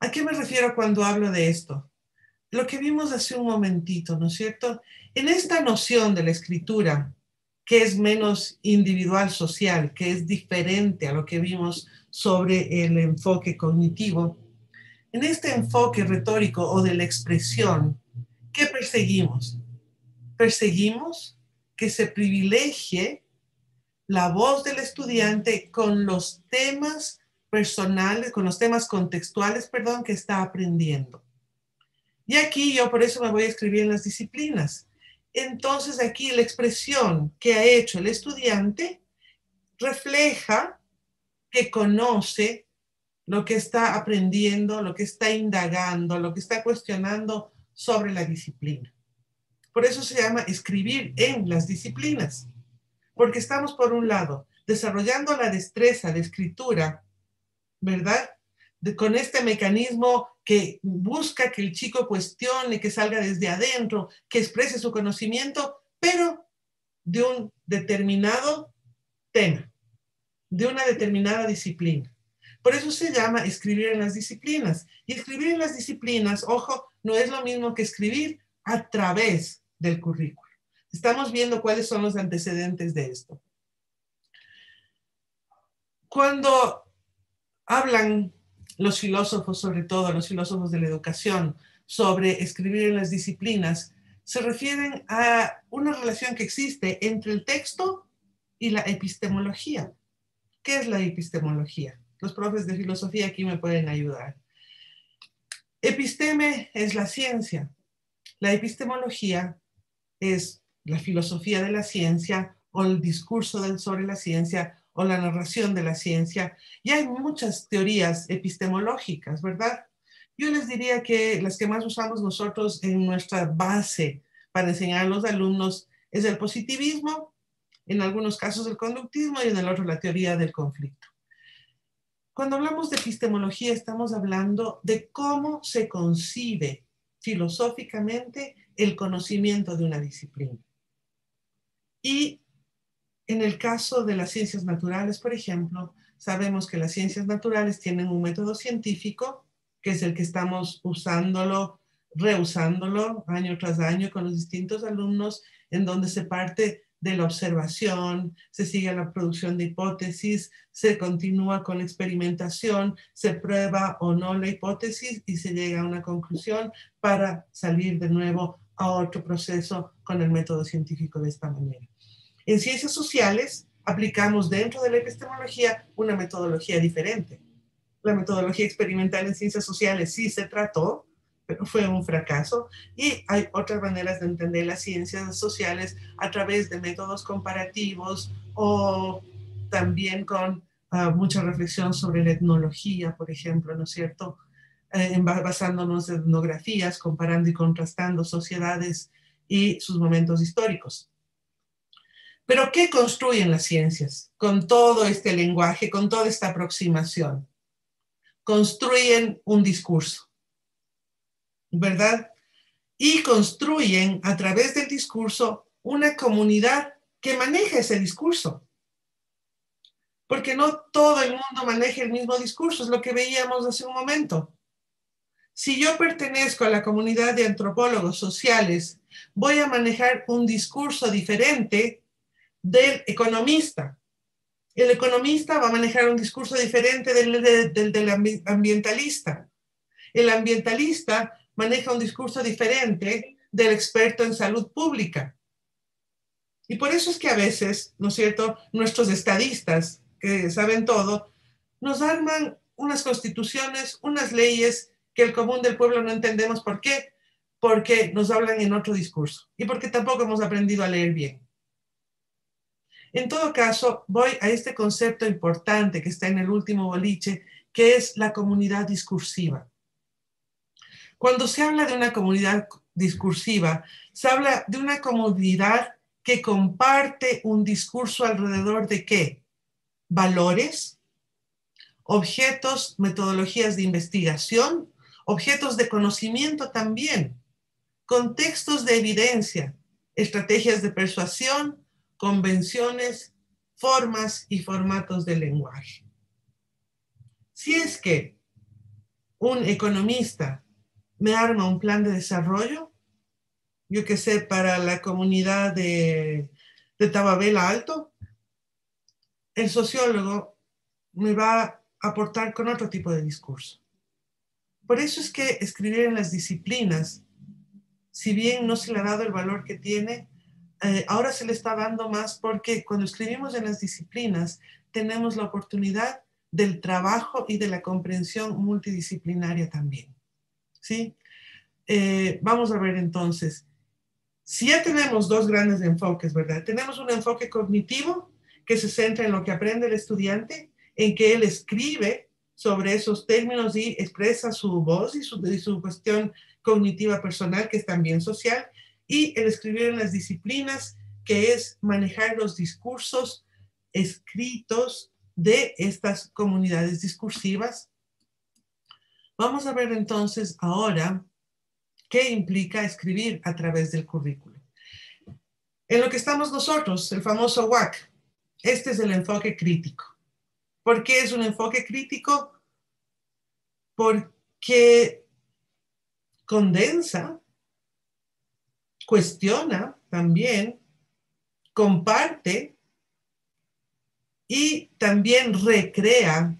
¿A qué me refiero cuando hablo de esto? Lo que vimos hace un momentito, ¿no es cierto? En esta noción de la escritura, que es menos individual social, que es diferente a lo que vimos sobre el enfoque cognitivo, en este enfoque retórico o de la expresión, ¿qué perseguimos? Perseguimos que se privilegie la voz del estudiante con los temas personales, con los temas contextuales, perdón, que está aprendiendo. Y aquí yo por eso me voy a escribir en las disciplinas. Entonces aquí la expresión que ha hecho el estudiante refleja que conoce lo que está aprendiendo, lo que está indagando, lo que está cuestionando sobre la disciplina. Por eso se llama escribir en las disciplinas, porque estamos por un lado desarrollando la destreza de escritura, ¿verdad? con este mecanismo que busca que el chico cuestione, que salga desde adentro, que exprese su conocimiento, pero de un determinado tema, de una determinada disciplina. Por eso se llama escribir en las disciplinas. Y escribir en las disciplinas, ojo, no es lo mismo que escribir a través del currículo. Estamos viendo cuáles son los antecedentes de esto. Cuando hablan los filósofos, sobre todo los filósofos de la educación, sobre escribir en las disciplinas, se refieren a una relación que existe entre el texto y la epistemología. ¿Qué es la epistemología? Los profes de filosofía aquí me pueden ayudar. Episteme es la ciencia. La epistemología es la filosofía de la ciencia o el discurso sobre la ciencia o la narración de la ciencia. Y hay muchas teorías epistemológicas, ¿verdad? Yo les diría que las que más usamos nosotros en nuestra base para enseñar a los alumnos es el positivismo, en algunos casos el conductismo y en el otro la teoría del conflicto. Cuando hablamos de epistemología estamos hablando de cómo se concibe filosóficamente el conocimiento de una disciplina. Y en el caso de las ciencias naturales, por ejemplo, sabemos que las ciencias naturales tienen un método científico, que es el que estamos usándolo, reusándolo año tras año con los distintos alumnos, en donde se parte de la observación, se sigue la producción de hipótesis, se continúa con la experimentación, se prueba o no la hipótesis y se llega a una conclusión para salir de nuevo a otro proceso con el método científico de esta manera. En ciencias sociales aplicamos dentro de la epistemología una metodología diferente. La metodología experimental en ciencias sociales sí se trató, pero fue un fracaso. Y hay otras maneras de entender las ciencias sociales a través de métodos comparativos o también con ah, mucha reflexión sobre la etnología, por ejemplo, ¿no es cierto? Eh, basándonos en etnografías, comparando y contrastando sociedades y sus momentos históricos. Pero ¿qué construyen las ciencias con todo este lenguaje, con toda esta aproximación? Construyen un discurso, ¿verdad? Y construyen a través del discurso una comunidad que maneja ese discurso. Porque no todo el mundo maneja el mismo discurso, es lo que veíamos hace un momento. Si yo pertenezco a la comunidad de antropólogos sociales, voy a manejar un discurso diferente del economista. El economista va a manejar un discurso diferente del, ambientalista. El ambientalista maneja un discurso diferente del experto en salud pública. Y por eso es que a veces, ¿no es cierto?, nuestros estadistas, que saben todo, nos arman unas constituciones, unas leyes que el común del pueblo no entendemos por qué, porque nos hablan en otro discurso y porque tampoco hemos aprendido a leer bien. En todo caso, voy a este concepto importante que está en el último boliche, que es la comunidad discursiva. Cuando se habla de una comunidad discursiva, se habla de una comunidad que comparte un discurso alrededor de qué? Valores, objetos, metodologías de investigación, objetos de conocimiento también, contextos de evidencia, estrategias de persuasión, convenciones, formas y formatos de lenguaje. Si es que un economista me arma un plan de desarrollo, yo que sé, para la comunidad de, Tababela Alto, el sociólogo me va a aportar con otro tipo de discurso. Por eso es que escribir en las disciplinas, si bien no se le ha dado el valor que tiene, eh, ahora se le está dando más porque cuando escribimos en las disciplinas tenemos la oportunidad del trabajo y de la comprensión multidisciplinaria también. ¿Sí? Eh, vamos a ver entonces, si ya tenemos dos grandes enfoques, ¿verdad? Tenemos un enfoque cognitivo que se centra en lo que aprende el estudiante, en que él escribe sobre esos términos y expresa su voz y su, y su cuestión cognitiva personal, que es también social, y el escribir en las disciplinas, que es manejar los discursos escritos de estas comunidades discursivas. Vamos a ver entonces ahora qué implica escribir a través del currículo. En lo que estamos nosotros, el famoso WAC, este es el enfoque crítico. ¿Por qué es un enfoque crítico? Porque condensa, cuestiona también, comparte y también recrea,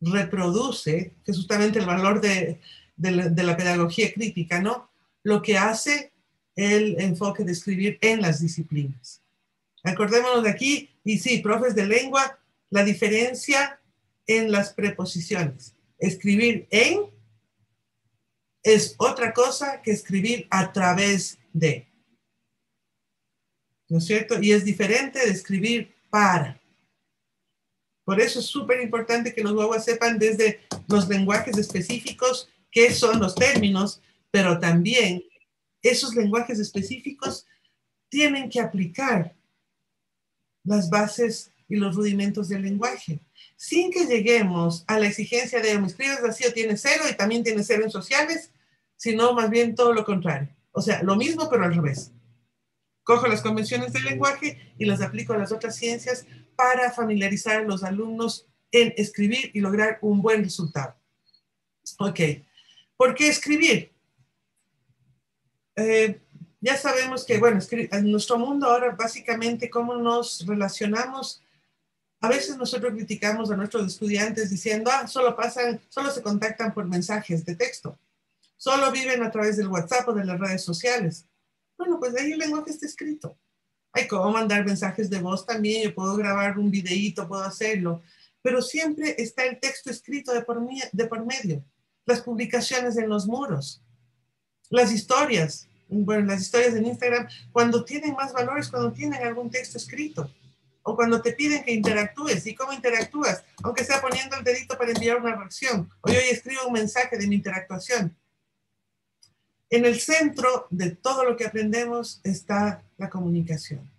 reproduce, que es justamente el valor de, la, pedagogía crítica, ¿no? Lo que hace el enfoque de escribir en las disciplinas. Acordémonos de aquí, y sí, profes de lengua, la diferencia en las preposiciones. Escribir en es otra cosa que escribir a través de. ¿No es cierto? Y es diferente de escribir para. Por eso es súper importante que los guaguas sepan desde los lenguajes específicos qué son los términos, pero también esos lenguajes específicos tienen que aplicar las bases y los rudimentos del lenguaje, sin que lleguemos a la exigencia de me escribes así o tienes cero y también tienes cero en sociales, sino más bien todo lo contrario. O sea, lo mismo pero al revés. Cojo las convenciones del lenguaje y las aplico a las otras ciencias para familiarizar a los alumnos en escribir y lograr un buen resultado. Ok, ¿por qué escribir? Eh, ya sabemos que, bueno, en nuestro mundo ahora básicamente cómo nos relacionamos. A veces nosotros criticamos a nuestros estudiantes diciendo, ah, solo pasan, solo se contactan por mensajes de texto, solo viven a través del WhatsApp o de las redes sociales. Bueno, pues ahí el lenguaje está escrito. Hay cómo mandar mensajes de voz también, yo puedo grabar un videíto, puedo hacerlo, pero siempre está el texto escrito de por, de por medio. Las publicaciones en los muros, las historias, bueno, las historias en Instagram, cuando tienen más valores, cuando tienen algún texto escrito o cuando te piden que interactúes. ¿Y cómo interactúas? Aunque sea poniendo el dedito para enviar una reacción. Yo hoy escribo un mensaje de mi interactuación. En el centro de todo lo que aprendemos está la comunicación.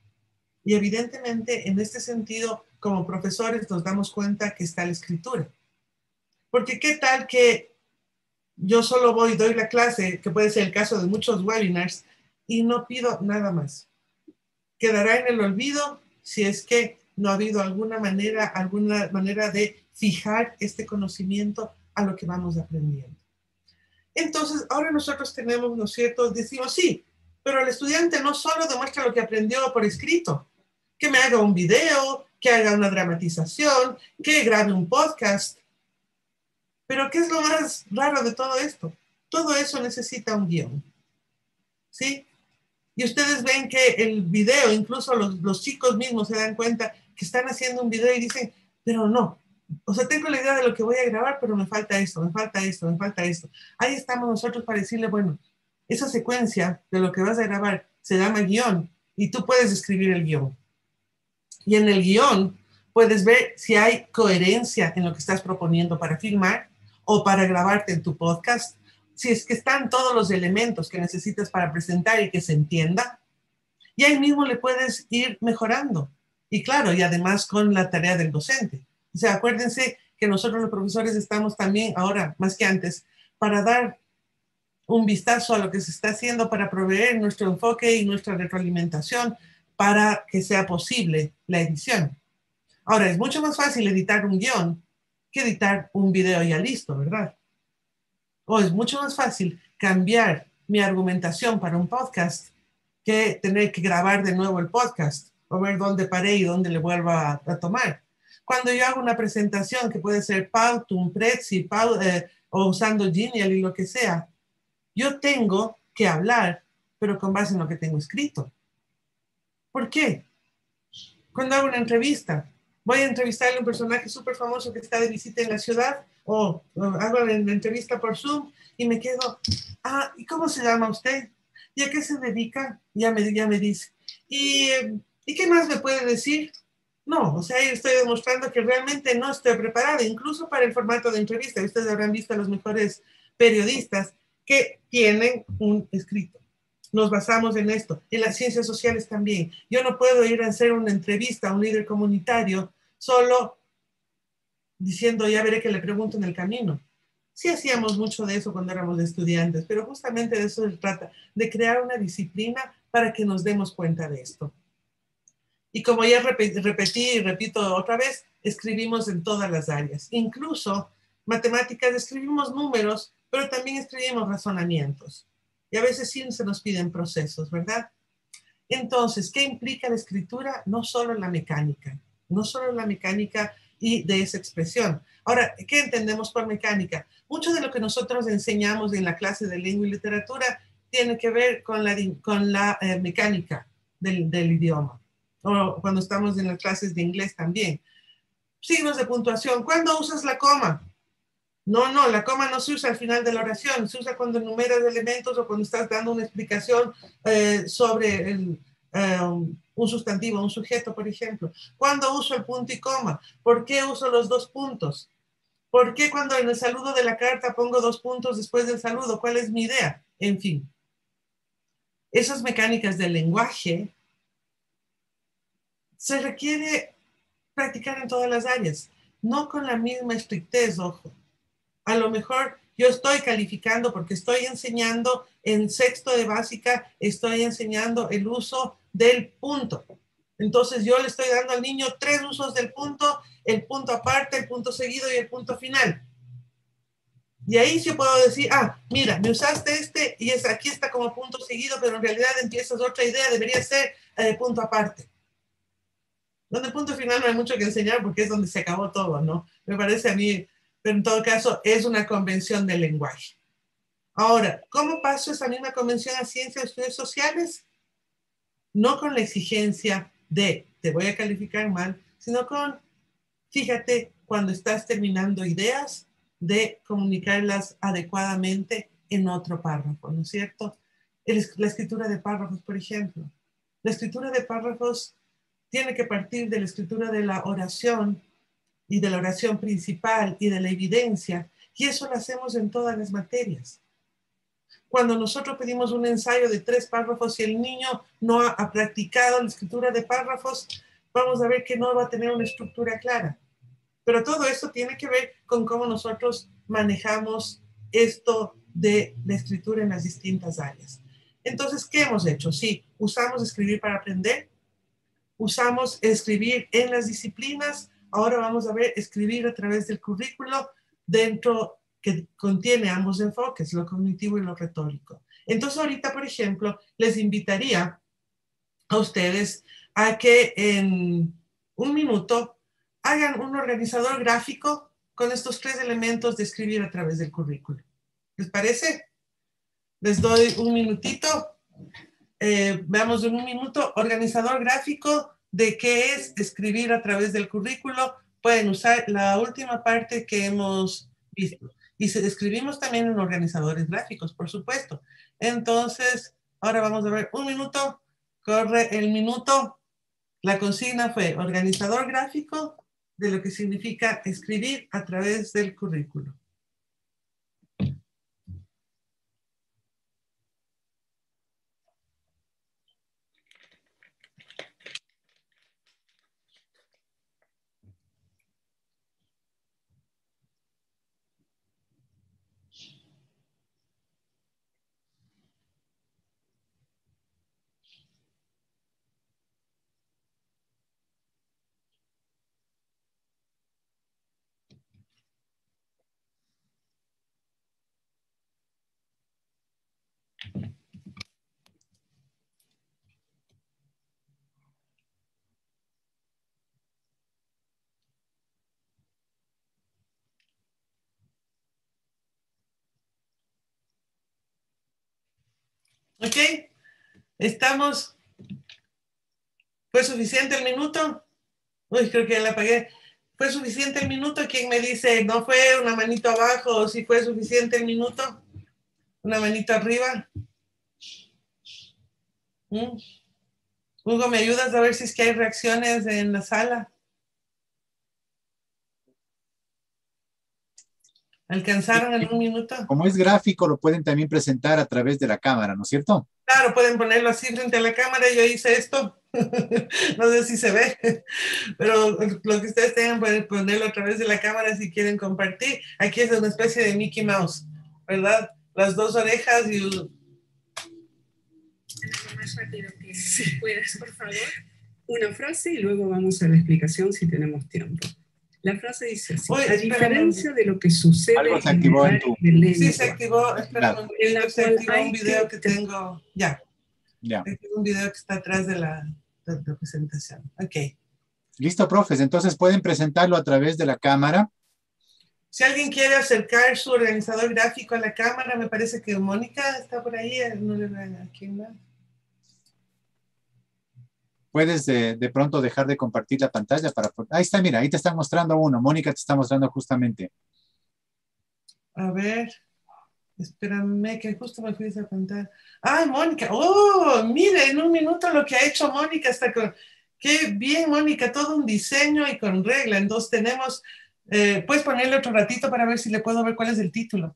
Y evidentemente, en este sentido, como profesores nos damos cuenta que está la escritura. Porque qué tal que yo solo voy, doy la clase, que puede ser el caso de muchos webinars, y no pido nada más. Quedará en el olvido si es que no ha habido alguna manera, alguna manera de fijar este conocimiento a lo que vamos aprendiendo. Entonces, ahora nosotros tenemos, ¿no es cierto? Decimos, sí, pero el estudiante no solo demuestra lo que aprendió por escrito, que me haga un video, que haga una dramatización, que grabe un podcast. Pero ¿qué es lo más raro de todo esto? Todo eso necesita un guion. ¿Sí? Y ustedes ven que el video, incluso los, los chicos mismos se dan cuenta que están haciendo un video y dicen, pero no, o sea, tengo la idea de lo que voy a grabar, pero me falta esto, me falta esto, me falta esto. Ahí estamos nosotros para decirle, bueno, esa secuencia de lo que vas a grabar se llama guion y tú puedes escribir el guion. Y en el guion puedes ver si hay coherencia en lo que estás proponiendo para filmar o para grabarte en tu podcast, si es que están todos los elementos que necesitas para presentar y que se entienda. Y ahí mismo le puedes ir mejorando. Y claro, y además con la tarea del docente. O sea, acuérdense que nosotros los profesores estamos también ahora, más que antes, para dar un vistazo a lo que se está haciendo para proveer nuestro enfoque y nuestra retroalimentación para que sea posible la edición. Ahora, es mucho más fácil editar un guion que editar un video ya listo, ¿verdad? O es mucho más fácil cambiar mi argumentación para un podcast que tener que grabar de nuevo el podcast o ver dónde paré y dónde le vuelvo a, tomar. Cuando yo hago una presentación que puede ser Pautum, Prezi, eh, o usando Genial y lo que sea, yo tengo que hablar, pero con base en lo que tengo escrito. ¿Por qué? Cuando hago una entrevista, voy a entrevistarle a un personaje súper famoso que está de visita en la ciudad o, hago la, entrevista por Zoom y me quedo, ah, ¿y cómo se llama usted? ¿Y a qué se dedica? Ya me, ya me dice. ¿Y, ¿Y qué más me puede decir? No, o sea, estoy demostrando que realmente no estoy preparada, incluso para el formato de entrevista. Ustedes habrán visto a los mejores periodistas que tienen un escrito. Nos basamos en esto. En las ciencias sociales también. Yo no puedo ir a hacer una entrevista a un líder comunitario solo diciendo, ya veré que le pregunto en el camino. Sí hacíamos mucho de eso cuando éramos estudiantes, pero justamente de eso se trata, de crear una disciplina para que nos demos cuenta de esto. Y como ya repetí y repito otra vez, escribimos en todas las áreas. Incluso matemáticas, escribimos números, pero también escribimos razonamientos. Y a veces sí se nos piden procesos, ¿verdad? Entonces, ¿qué implica la escritura? No solo la mecánica, no solo la mecánica y de esa expresión. Ahora, ¿qué entendemos por mecánica? Mucho de lo que nosotros enseñamos en la clase de lengua y literatura tiene que ver con la, con la eh, mecánica del, idioma o cuando estamos en las clases de inglés también. Signos de puntuación. ¿Cuándo usas la coma? No, no, la coma no se usa al final de la oración, se usa cuando enumeras elementos o cuando estás dando una explicación eh, sobre eh, un sustantivo, un sujeto, por ejemplo. ¿Cuándo uso el punto y coma? ¿Por qué uso los dos puntos? ¿Por qué cuando en el saludo de la carta pongo dos puntos después del saludo? ¿Cuál es mi idea? En fin. Esas mecánicas del lenguaje se requiere practicar en todas las áreas, no con la misma estrictez, ojo. A lo mejor yo estoy calificando porque estoy enseñando en sexto de básica, estoy enseñando el uso del punto. Entonces yo le estoy dando al niño tres usos del punto, el punto aparte, el punto seguido y el punto final. Y ahí sí puedo decir, ah, mira, me usaste este y es, aquí está como punto seguido, pero en realidad empiezas otra idea, debería ser eh, punto aparte. Donde el punto final no hay mucho que enseñar porque es donde se acabó todo, ¿no? Me parece a mí, pero en todo caso es una convención del lenguaje. Ahora, ¿cómo paso esa misma convención a ciencias de estudios sociales? No con la exigencia de te voy a calificar mal, sino con, fíjate, cuando estás terminando ideas, de comunicarlas adecuadamente en otro párrafo, ¿no es cierto? la escritura de párrafos, por ejemplo. La escritura de párrafos tiene que partir de la escritura de la oración y de la oración principal y de la evidencia. Y eso lo hacemos en todas las materias. Cuando nosotros pedimos un ensayo de tres párrafos y el niño no ha, practicado la escritura de párrafos, vamos a ver que no va a tener una estructura clara. Pero todo esto tiene que ver con cómo nosotros manejamos esto de la escritura en las distintas áreas. Entonces, ¿qué hemos hecho? Sí, usamos escribir para aprender, usamos escribir en las disciplinas, ahora vamos a ver escribir a través del currículo dentro que contiene ambos enfoques, lo cognitivo y lo retórico. Entonces ahorita, por ejemplo, les invitaría a ustedes a que en un minuto hagan un organizador gráfico con estos tres elementos de escribir a través del currículo. ¿Les parece? Les doy un minutito eh, veamos en un minuto, organizador gráfico de qué es escribir a través del currículo. Pueden usar la última parte que hemos visto. Y escribimos también en organizadores gráficos, por supuesto. Entonces, ahora vamos a ver un minuto. Corre el minuto. La consigna fue organizador gráfico de lo que significa escribir a través del currículo. ¿Ok? ¿Estamos? ¿Fue suficiente el minuto? Uy, creo que ya la apagué. ¿Fue suficiente el minuto? ¿Quién me dice no fue una manito abajo si fue suficiente el minuto? Una manito arriba. ¿Mm? Hugo, ¿me ayudas a ver si es que hay reacciones en la sala? ¿Alcanzaron en un minuto? Como es gráfico, lo pueden también presentar a través de la cámara, ¿no es cierto? Claro, pueden ponerlo así frente a la cámara. Yo hice esto. no sé si se ve, pero lo que ustedes tengan pueden ponerlo a través de la cámara si quieren compartir. Aquí es una especie de Mickey Mouse, ¿verdad? Las dos orejas y... Más rápido que puedas, por favor. Una frase y luego vamos a la explicación si tenemos tiempo. La frase dice así, a diferencia de lo que sucede Algo se activó en tu... Sí, se activó, espera un momento, se activó un video que, tengo, ya. Ya. un video que está atrás de la, de la presentación. Ok. Listo, profes, entonces pueden presentarlo a través de la cámara. Si alguien quiere acercar su organizador gráfico a la cámara, me parece que Mónica está por ahí, no le aquí más puedes de, de, pronto dejar de compartir la pantalla para... Ahí está, mira, ahí te están mostrando uno. Mónica te está mostrando justamente. A ver, espérame que justo me fui a esa pantalla. ¡Ay, Mónica! ¡Oh! Mire, en un minuto lo que ha hecho Mónica hasta con... ¡Qué bien, Mónica! Todo un diseño y con regla. Entonces tenemos... Eh, Puedes ponerle otro ratito para ver si le puedo ver cuál es el título.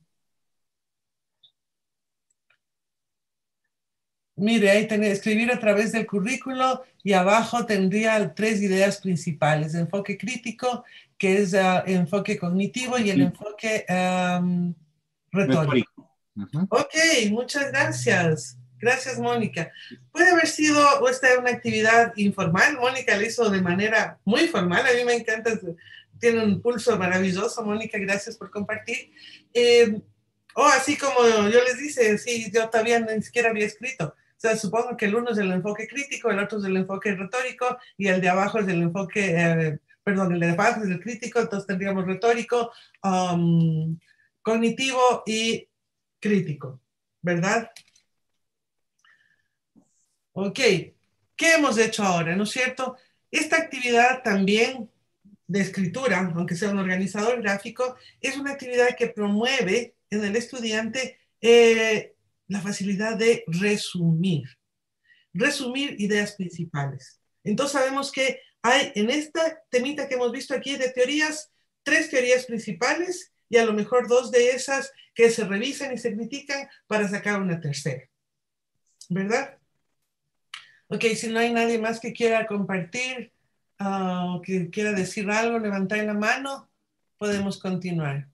Mire, ahí tenía escribir a través del currículo y abajo tendría tres ideas principales. Enfoque crítico, que es uh, enfoque cognitivo y el enfoque um, retórico. Uh -huh. Ok, muchas gracias. Gracias, Mónica. Puede haber sido esta una actividad informal. Mónica lo hizo de manera muy formal. A mí me encanta. Tiene un pulso maravilloso, Mónica. Gracias por compartir. Eh, oh, así como yo les dije, sí, yo todavía ni siquiera había escrito. O sea, supongo que el uno es el enfoque crítico, el otro es el enfoque retórico y el de abajo es el enfoque, eh, perdón, el de abajo es el crítico, entonces tendríamos retórico, um, cognitivo y crítico, ¿verdad? Ok, ¿qué hemos hecho ahora? ¿No es cierto? Esta actividad también de escritura, aunque sea un organizador gráfico, es una actividad que promueve en el estudiante eh, la facilidad de resumir, resumir ideas principales. Entonces sabemos que hay en esta temita que hemos visto aquí de teorías, tres teorías principales y a lo mejor dos de esas que se revisan y se critican para sacar una tercera. ¿Verdad? Ok, si no hay nadie más que quiera compartir uh, o que quiera decir algo, levantar la mano, podemos continuar.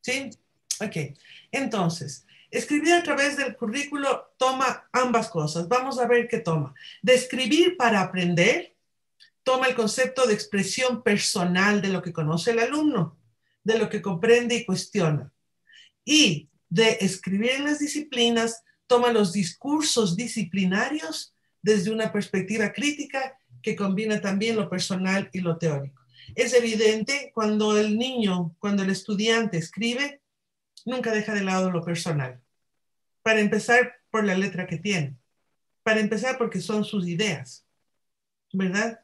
¿Sí? Ok, entonces, escribir a través del currículo toma ambas cosas. Vamos a ver qué toma. Describir para aprender toma el concepto de expresión personal de lo que conoce el alumno, de lo que comprende y cuestiona. Y de escribir en las disciplinas toma los discursos disciplinarios desde una perspectiva crítica que combina también lo personal y lo teórico. Es evidente cuando el niño, cuando el estudiante escribe, nunca deja de lado lo personal. Para empezar, por la letra que tiene. Para empezar, porque son sus ideas, ¿verdad?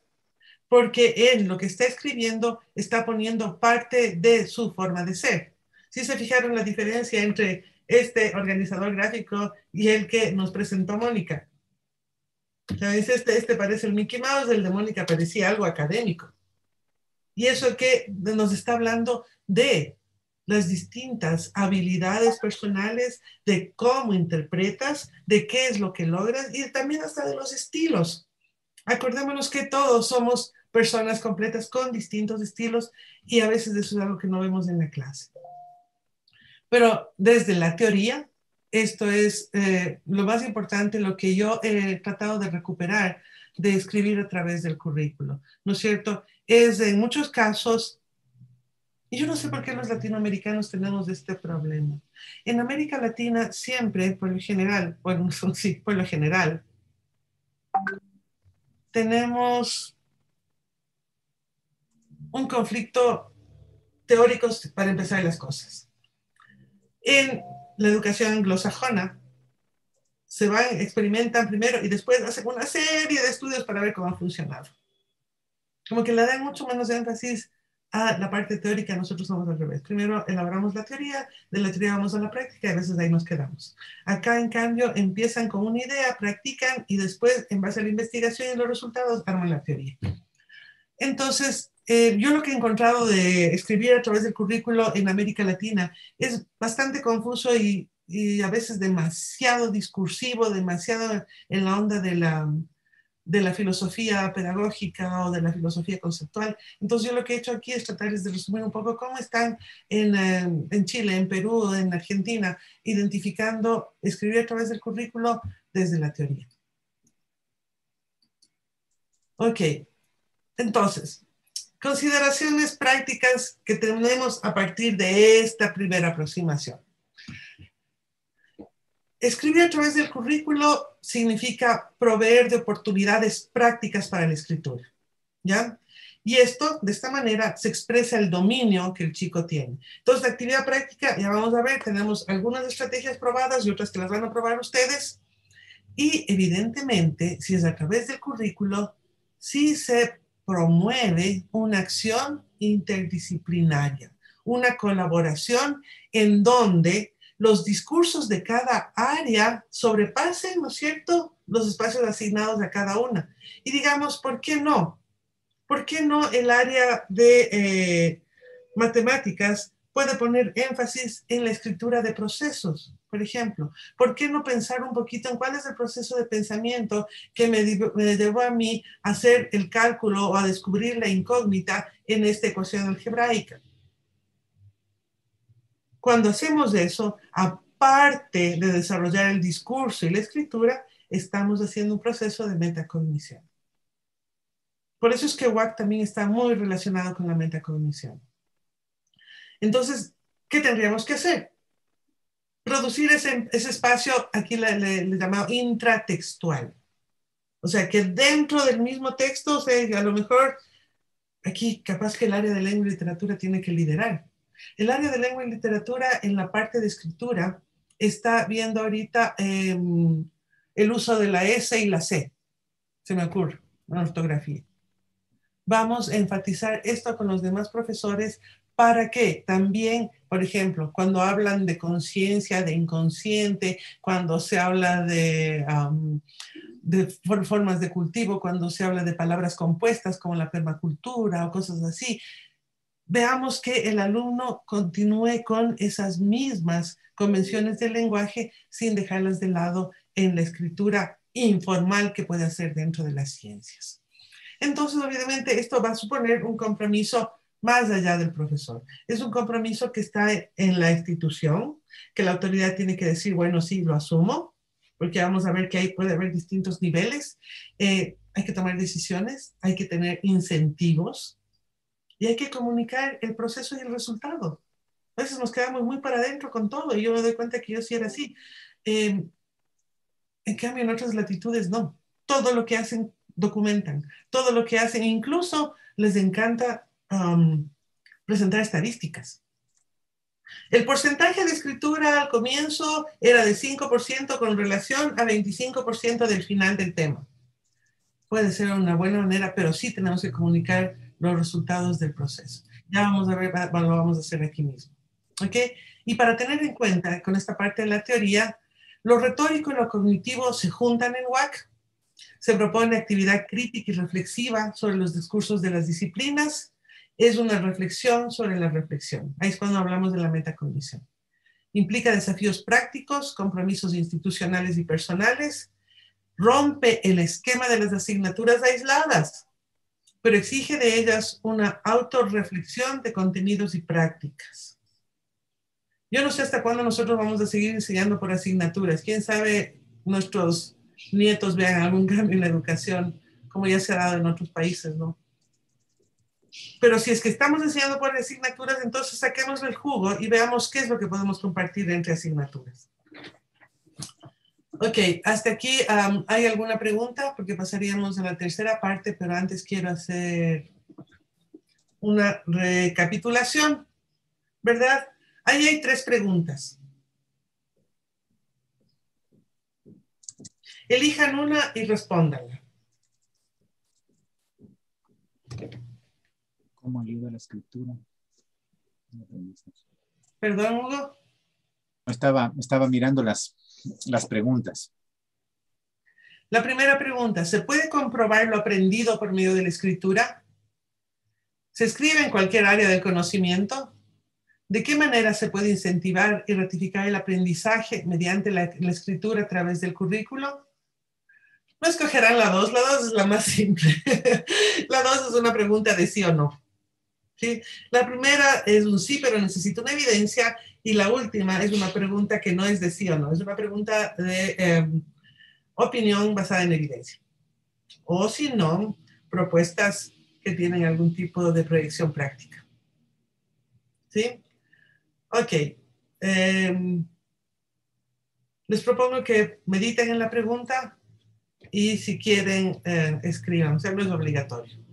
Porque él lo que está escribiendo está poniendo parte de su forma de ser. Si se fijaron la diferencia entre este organizador gráfico y el que nos presentó Mónica. Este, este parece el Mickey Mouse, el de Mónica parecía algo académico. Y eso que nos está hablando de las distintas habilidades personales, de cómo interpretas, de qué es lo que logras y también hasta de los estilos. Acordémonos que todos somos personas completas con distintos estilos y a veces eso es algo que no vemos en la clase. Pero desde la teoría, esto es eh, lo más importante, lo que yo he tratado de recuperar, de escribir a través del currículo, ¿no es cierto? Es en muchos casos y yo no sé por qué los latinoamericanos tenemos este problema. En América Latina siempre, por lo general, bueno, sí, por lo general, tenemos un conflicto teórico para empezar las cosas. En la educación anglosajona, se van, experimentan primero y después hacen una serie de estudios para ver cómo ha funcionado. Como que le dan mucho menos énfasis a la parte teórica, nosotros somos al revés. Primero elaboramos la teoría, de la teoría vamos a la práctica y a veces ahí nos quedamos. Acá, en cambio, empiezan con una idea, practican y después, en base a la investigación y los resultados, arman la teoría. Entonces, eh, yo lo que he encontrado de escribir a través del currículo en América Latina es bastante confuso y, y a veces demasiado discursivo, demasiado en la onda de la, de la filosofía pedagógica o de la filosofía conceptual. Entonces yo lo que he hecho aquí es tratarles de resumir un poco cómo están en, eh, en Chile, en Perú, en Argentina, identificando, escribir a través del currículo desde la teoría. Ok, entonces, consideraciones prácticas que tenemos a partir de esta primera aproximación. Escribir a través del currículo significa proveer de oportunidades prácticas para la escritura, ¿ya? Y esto, de esta manera, se expresa el dominio que el chico tiene. Entonces, la actividad práctica, ya vamos a ver, tenemos algunas estrategias probadas y otras que las van a probar ustedes. Y evidentemente, si es a través del currículo, sí se promueve una acción interdisciplinaria, una colaboración en donde los discursos de cada área sobrepasen, ¿no es cierto?, los espacios asignados a cada una. Y digamos, ¿por qué no? ¿Por qué no el área de eh, matemáticas puede poner énfasis en la escritura de procesos? Por ejemplo, ¿por qué no pensar un poquito en cuál es el proceso de pensamiento que me, llevó a mí a hacer el cálculo o a descubrir la incógnita en esta ecuación algebraica? Cuando hacemos eso, aparte de desarrollar el discurso y la escritura, estamos haciendo un proceso de metacognición. Por eso es que WAC también está muy relacionado con la metacognición. Entonces, ¿qué tendríamos que hacer? Producir ese, espacio, aquí le, llamado intratextual. O sea, que dentro del mismo texto, sea, a lo mejor aquí capaz que el área de lengua y literatura tiene que liderar. El área de lengua y literatura en la parte de escritura está viendo ahorita em, el uso de la S y la C, se me ocurre, una ortografía. Vamos a enfatizar esto con los demás profesores para que también, por ejemplo, cuando hablan de conciencia, de inconsciente, cuando se habla de, de formas de cultivo, cuando se habla de palabras compuestas como la permacultura o cosas así, veamos que el alumno continúe con esas mismas convenciones del lenguaje sin dejarlas de lado en la escritura informal que puede hacer dentro de las ciencias. Entonces, obviamente, esto va a suponer un compromiso más allá del profesor. Es un compromiso que está en la institución, que la autoridad tiene que decir, bueno, sí, lo asumo, porque vamos a ver que ahí puede haber distintos niveles. Eh, hay que tomar decisiones, hay que tener incentivos, y hay que comunicar el proceso y el resultado. A veces nos quedamos muy para adentro con todo y yo me doy cuenta que yo sí era así. Em, en cambio, en otras latitudes no. Todo lo que hacen documentan, todo lo que hacen, incluso les encanta presentar estadísticas. El porcentaje de escritura al comienzo era de 5% con relación a 25% del final del tema. Puede ser una buena manera, pero sí tenemos que comunicar los resultados del proceso. Ya vamos a ver, lo vamos a hacer aquí mismo. ¿Ok? Y para tener en cuenta con esta parte de la teoría, lo retórico y lo cognitivo se juntan en WAC. Se propone actividad crítica y reflexiva sobre los discursos de las disciplinas. Es una reflexión sobre la reflexión. Ahí es cuando hablamos de la metacognición. Implica desafíos prácticos, compromisos institucionales y personales. Rompe el esquema de las asignaturas aisladas pero exige de ellas una autorreflexión de contenidos y prácticas. Yo no sé hasta cuándo nosotros vamos a seguir enseñando por asignaturas. Quién sabe nuestros nietos vean algún cambio en la educación, como ya se ha dado en otros países, ¿no? Pero si es que estamos enseñando por asignaturas, entonces saquemos el jugo y veamos qué es lo que podemos compartir entre asignaturas. Ok, hasta aquí, ¿hay alguna pregunta? Porque pasaríamos a la tercera parte, pero antes quiero hacer una recapitulación, ¿verdad? Ahí hay tres preguntas. Elijan una y respóndanla. ¿Cómo ayuda la escritura? Perdón, Hugo. Estaba, estaba mirando las, las preguntas. La primera pregunta, ¿se puede comprobar lo aprendido por medio de la escritura? ¿Se escribe en cualquier área del conocimiento? ¿De qué manera se puede incentivar y ratificar el aprendizaje mediante la, escritura a través del currículo? No escogerán la dos, la dos es la más simple. la dos es una pregunta de sí o no. ¿Sí? La primera es un sí, pero necesito una evidencia. Y la última es una pregunta que no es de sí o no, es una pregunta de em, opinión basada en evidencia. O si no, propuestas que tienen algún tipo de proyección práctica. ¿Sí? Ok. Em, les propongo que mediten en la pregunta y si quieren, eh, escriban. O sea, no es obligatorio.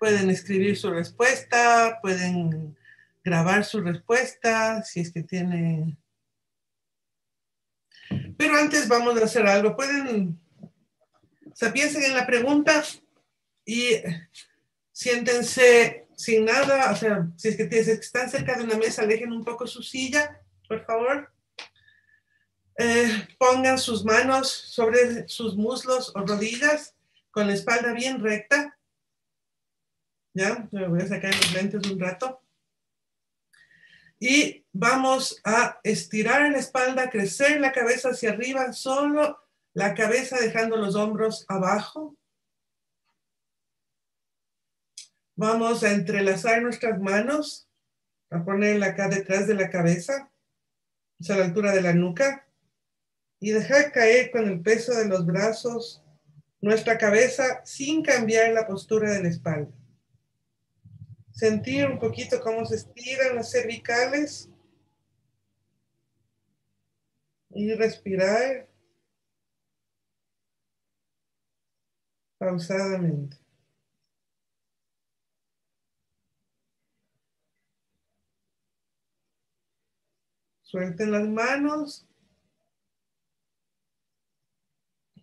Pueden escribir su respuesta, pueden grabar su respuesta, si es que tienen... Pero antes vamos a hacer algo. Pueden, o sea, piensen en la pregunta y siéntense sin nada, o sea, si es que están cerca de una mesa, alejen un poco su silla, por favor. Eh, pongan sus manos sobre sus muslos o rodillas con la espalda bien recta. Ya, me voy a sacar los lentes un rato. Y vamos a estirar la espalda, crecer la cabeza hacia arriba, solo la cabeza dejando los hombros abajo. Vamos a entrelazar nuestras manos, a ponerla acá detrás de la cabeza, a la altura de la nuca, y dejar caer con el peso de los brazos nuestra cabeza sin cambiar la postura de la espalda. Sentir un poquito cómo se estiran las cervicales y respirar pausadamente. Suelten las manos.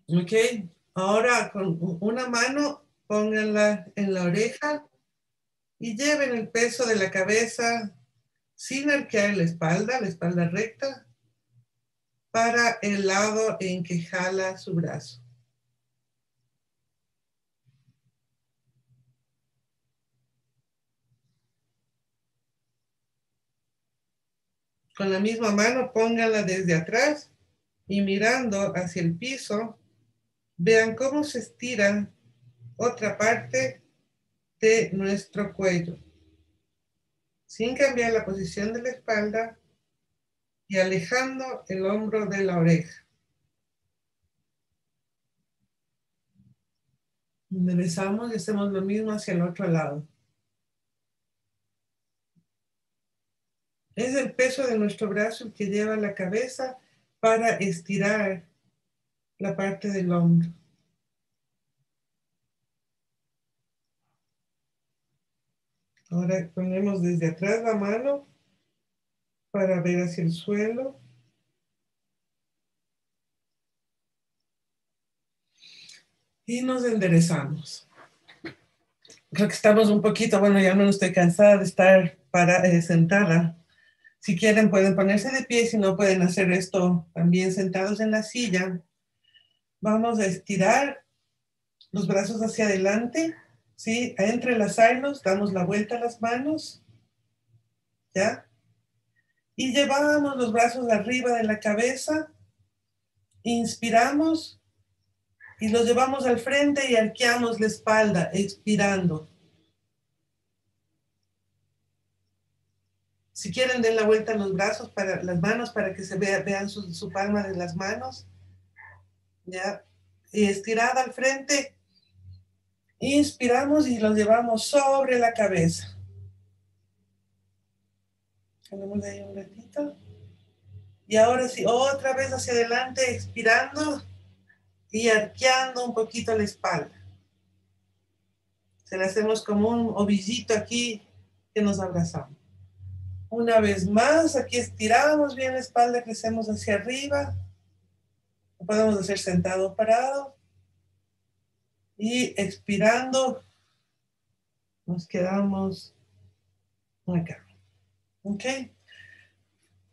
Ok, ahora con una mano pónganla en la oreja y lleven el peso de la cabeza sin arquear la espalda, la espalda recta, para el lado en que jala su brazo. Con la misma mano póngala desde atrás y mirando hacia el piso, vean cómo se estira otra parte de nuestro cuello, sin cambiar la posición de la espalda y alejando el hombro de la oreja. Enderezamos y hacemos lo mismo hacia el otro lado. Es el peso de nuestro brazo el que lleva la cabeza para estirar la parte del hombro. Ahora ponemos desde atrás la mano para ver hacia el suelo. Y nos enderezamos. Creo que estamos un poquito, bueno, ya no estoy cansada de estar para, eh, sentada. Si quieren pueden ponerse de pie, si no pueden hacer esto también sentados en la silla. Vamos a estirar los brazos hacia adelante, ¿sí? A entrelazarnos, damos la vuelta a las manos, ¿ya? Y llevamos los brazos arriba de la cabeza, inspiramos y los llevamos al frente y arqueamos la espalda, expirando. Si quieren, den la vuelta a los brazos, para las manos, para que se vea, vean su, palma de las manos. ¿Ya? Y estirada al frente. Inspiramos y los llevamos sobre la cabeza. Ahí un ratito. Y ahora sí, otra vez hacia adelante, expirando y arqueando un poquito la espalda. Se le hacemos como un ovillito aquí que nos abrazamos. Una vez más, aquí estiramos bien la espalda, crecemos hacia arriba podemos hacer sentado parado. Y expirando, nos quedamos acá. ¿Ok?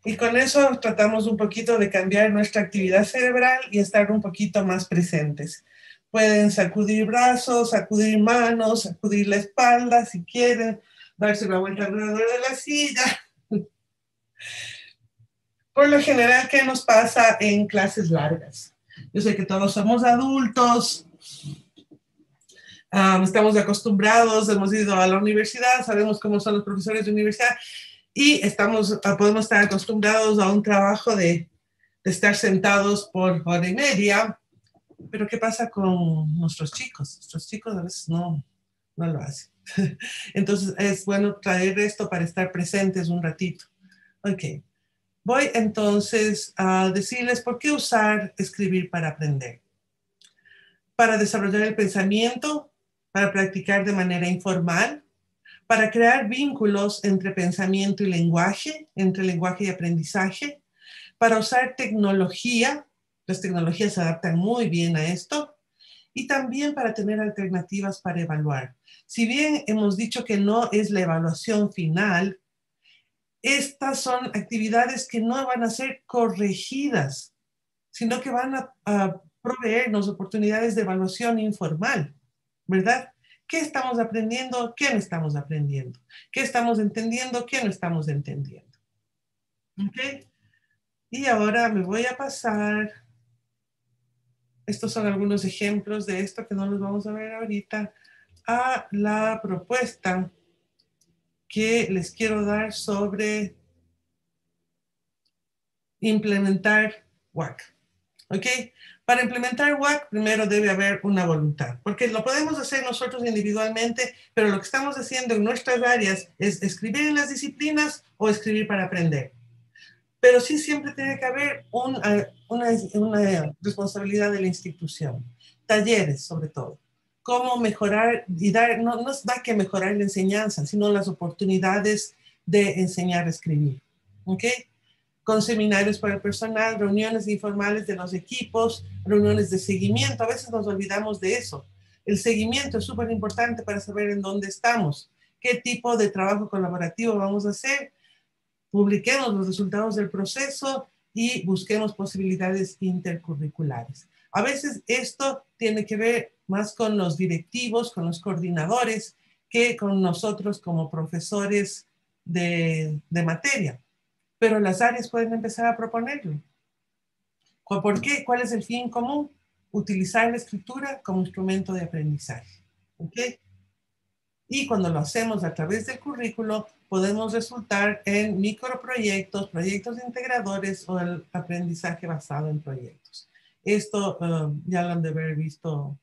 Y con eso tratamos un poquito de cambiar nuestra actividad cerebral y estar un poquito más presentes. Pueden sacudir brazos, sacudir manos, sacudir la espalda si quieren, darse una vuelta alrededor de la silla. Por lo general, ¿qué nos pasa en clases largas? Yo sé que todos somos adultos, estamos acostumbrados, hemos ido a la universidad, sabemos cómo son los profesores de universidad y estamos, podemos estar acostumbrados a un trabajo de, de estar sentados por hora y media, pero ¿qué pasa con nuestros chicos? Nuestros chicos a veces no, no lo hacen. Entonces es bueno traer esto para estar presentes un ratito. Ok. Voy entonces a decirles por qué usar escribir para aprender. Para desarrollar el pensamiento, para practicar de manera informal, para crear vínculos entre pensamiento y lenguaje, entre lenguaje y aprendizaje, para usar tecnología, las tecnologías se adaptan muy bien a esto, y también para tener alternativas para evaluar. Si bien hemos dicho que no es la evaluación final, estas son actividades que no van a ser corregidas, sino que van a, proveernos oportunidades de evaluación informal, ¿verdad? ¿Qué estamos aprendiendo? ¿Qué no estamos aprendiendo? ¿Qué estamos entendiendo? ¿Qué no estamos entendiendo? ¿Ok? Y ahora me voy a pasar. Estos son algunos ejemplos de esto que no los vamos a ver ahorita. A la propuesta que les quiero dar sobre implementar WAC. ¿Ok? Para implementar WAC, primero debe haber una voluntad, porque lo podemos hacer nosotros individualmente, pero lo que estamos haciendo en nuestras áreas es escribir en las disciplinas o escribir para aprender. Pero sí siempre tiene que haber una, una responsabilidad de la institución, talleres sobre todo cómo mejorar y dar, no, no da que mejorar la enseñanza, sino las oportunidades de enseñar a escribir. ¿Ok? Con seminarios para el personal, reuniones informales de los equipos, reuniones de seguimiento. A veces nos olvidamos de eso. El seguimiento es súper importante para saber en dónde estamos, qué tipo de trabajo colaborativo vamos a hacer. Publiquemos los resultados del proceso y busquemos posibilidades intercurriculares. A veces esto tiene que ver más con los directivos, con los coordinadores, que con nosotros como profesores de, de materia pero las áreas pueden empezar a proponerlo. ¿Por qué? ¿Cuál es el fin común? Utilizar la escritura como instrumento de aprendizaje. ¿Ok? Y cuando lo hacemos a través del currículo, podemos resultar en microproyectos, proyectos integradores o el aprendizaje basado en proyectos. Esto um, ya lo han de haber visto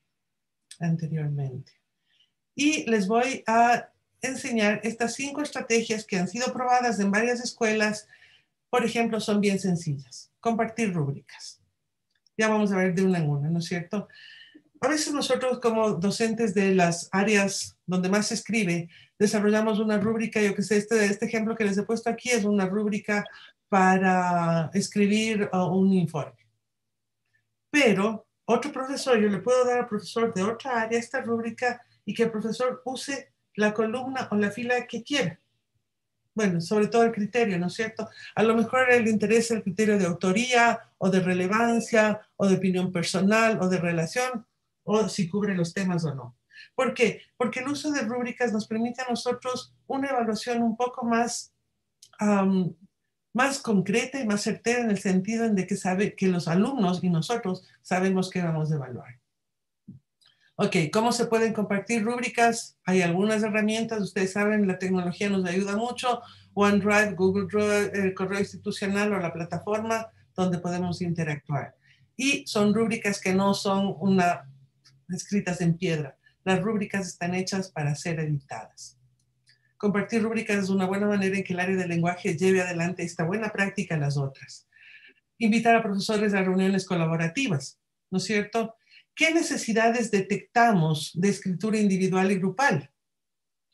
anteriormente. Y les voy a enseñar estas cinco estrategias que han sido probadas en varias escuelas por ejemplo, son bien sencillas. Compartir rúbricas. Ya vamos a ver de una en una, ¿no es cierto? A veces nosotros como docentes de las áreas donde más se escribe, desarrollamos una rúbrica, yo que sé, este, este ejemplo que les he puesto aquí es una rúbrica para escribir uh, un informe. Pero otro profesor, yo le puedo dar al profesor de otra área esta rúbrica y que el profesor use la columna o la fila que quiera bueno, sobre todo el criterio, ¿no es cierto? A lo mejor le interesa el criterio de autoría o de relevancia o de opinión personal o de relación o si cubre los temas o no. ¿Por qué? Porque el uso de rúbricas nos permite a nosotros una evaluación un poco más, más concreta y más certera en el sentido en de que, sabe, que los alumnos y nosotros sabemos qué vamos a evaluar. Ok, ¿cómo se pueden compartir rúbricas? Hay algunas herramientas, ustedes saben, la tecnología nos ayuda mucho. OneDrive, Google Drive, el correo institucional o la plataforma donde podemos interactuar. Y son rúbricas que no son una, escritas en piedra. Las rúbricas están hechas para ser editadas. Compartir rúbricas es una buena manera en que el área del lenguaje lleve adelante esta buena práctica a las otras. Invitar a profesores a reuniones colaborativas, ¿no es cierto? ¿Qué necesidades detectamos de escritura individual y grupal?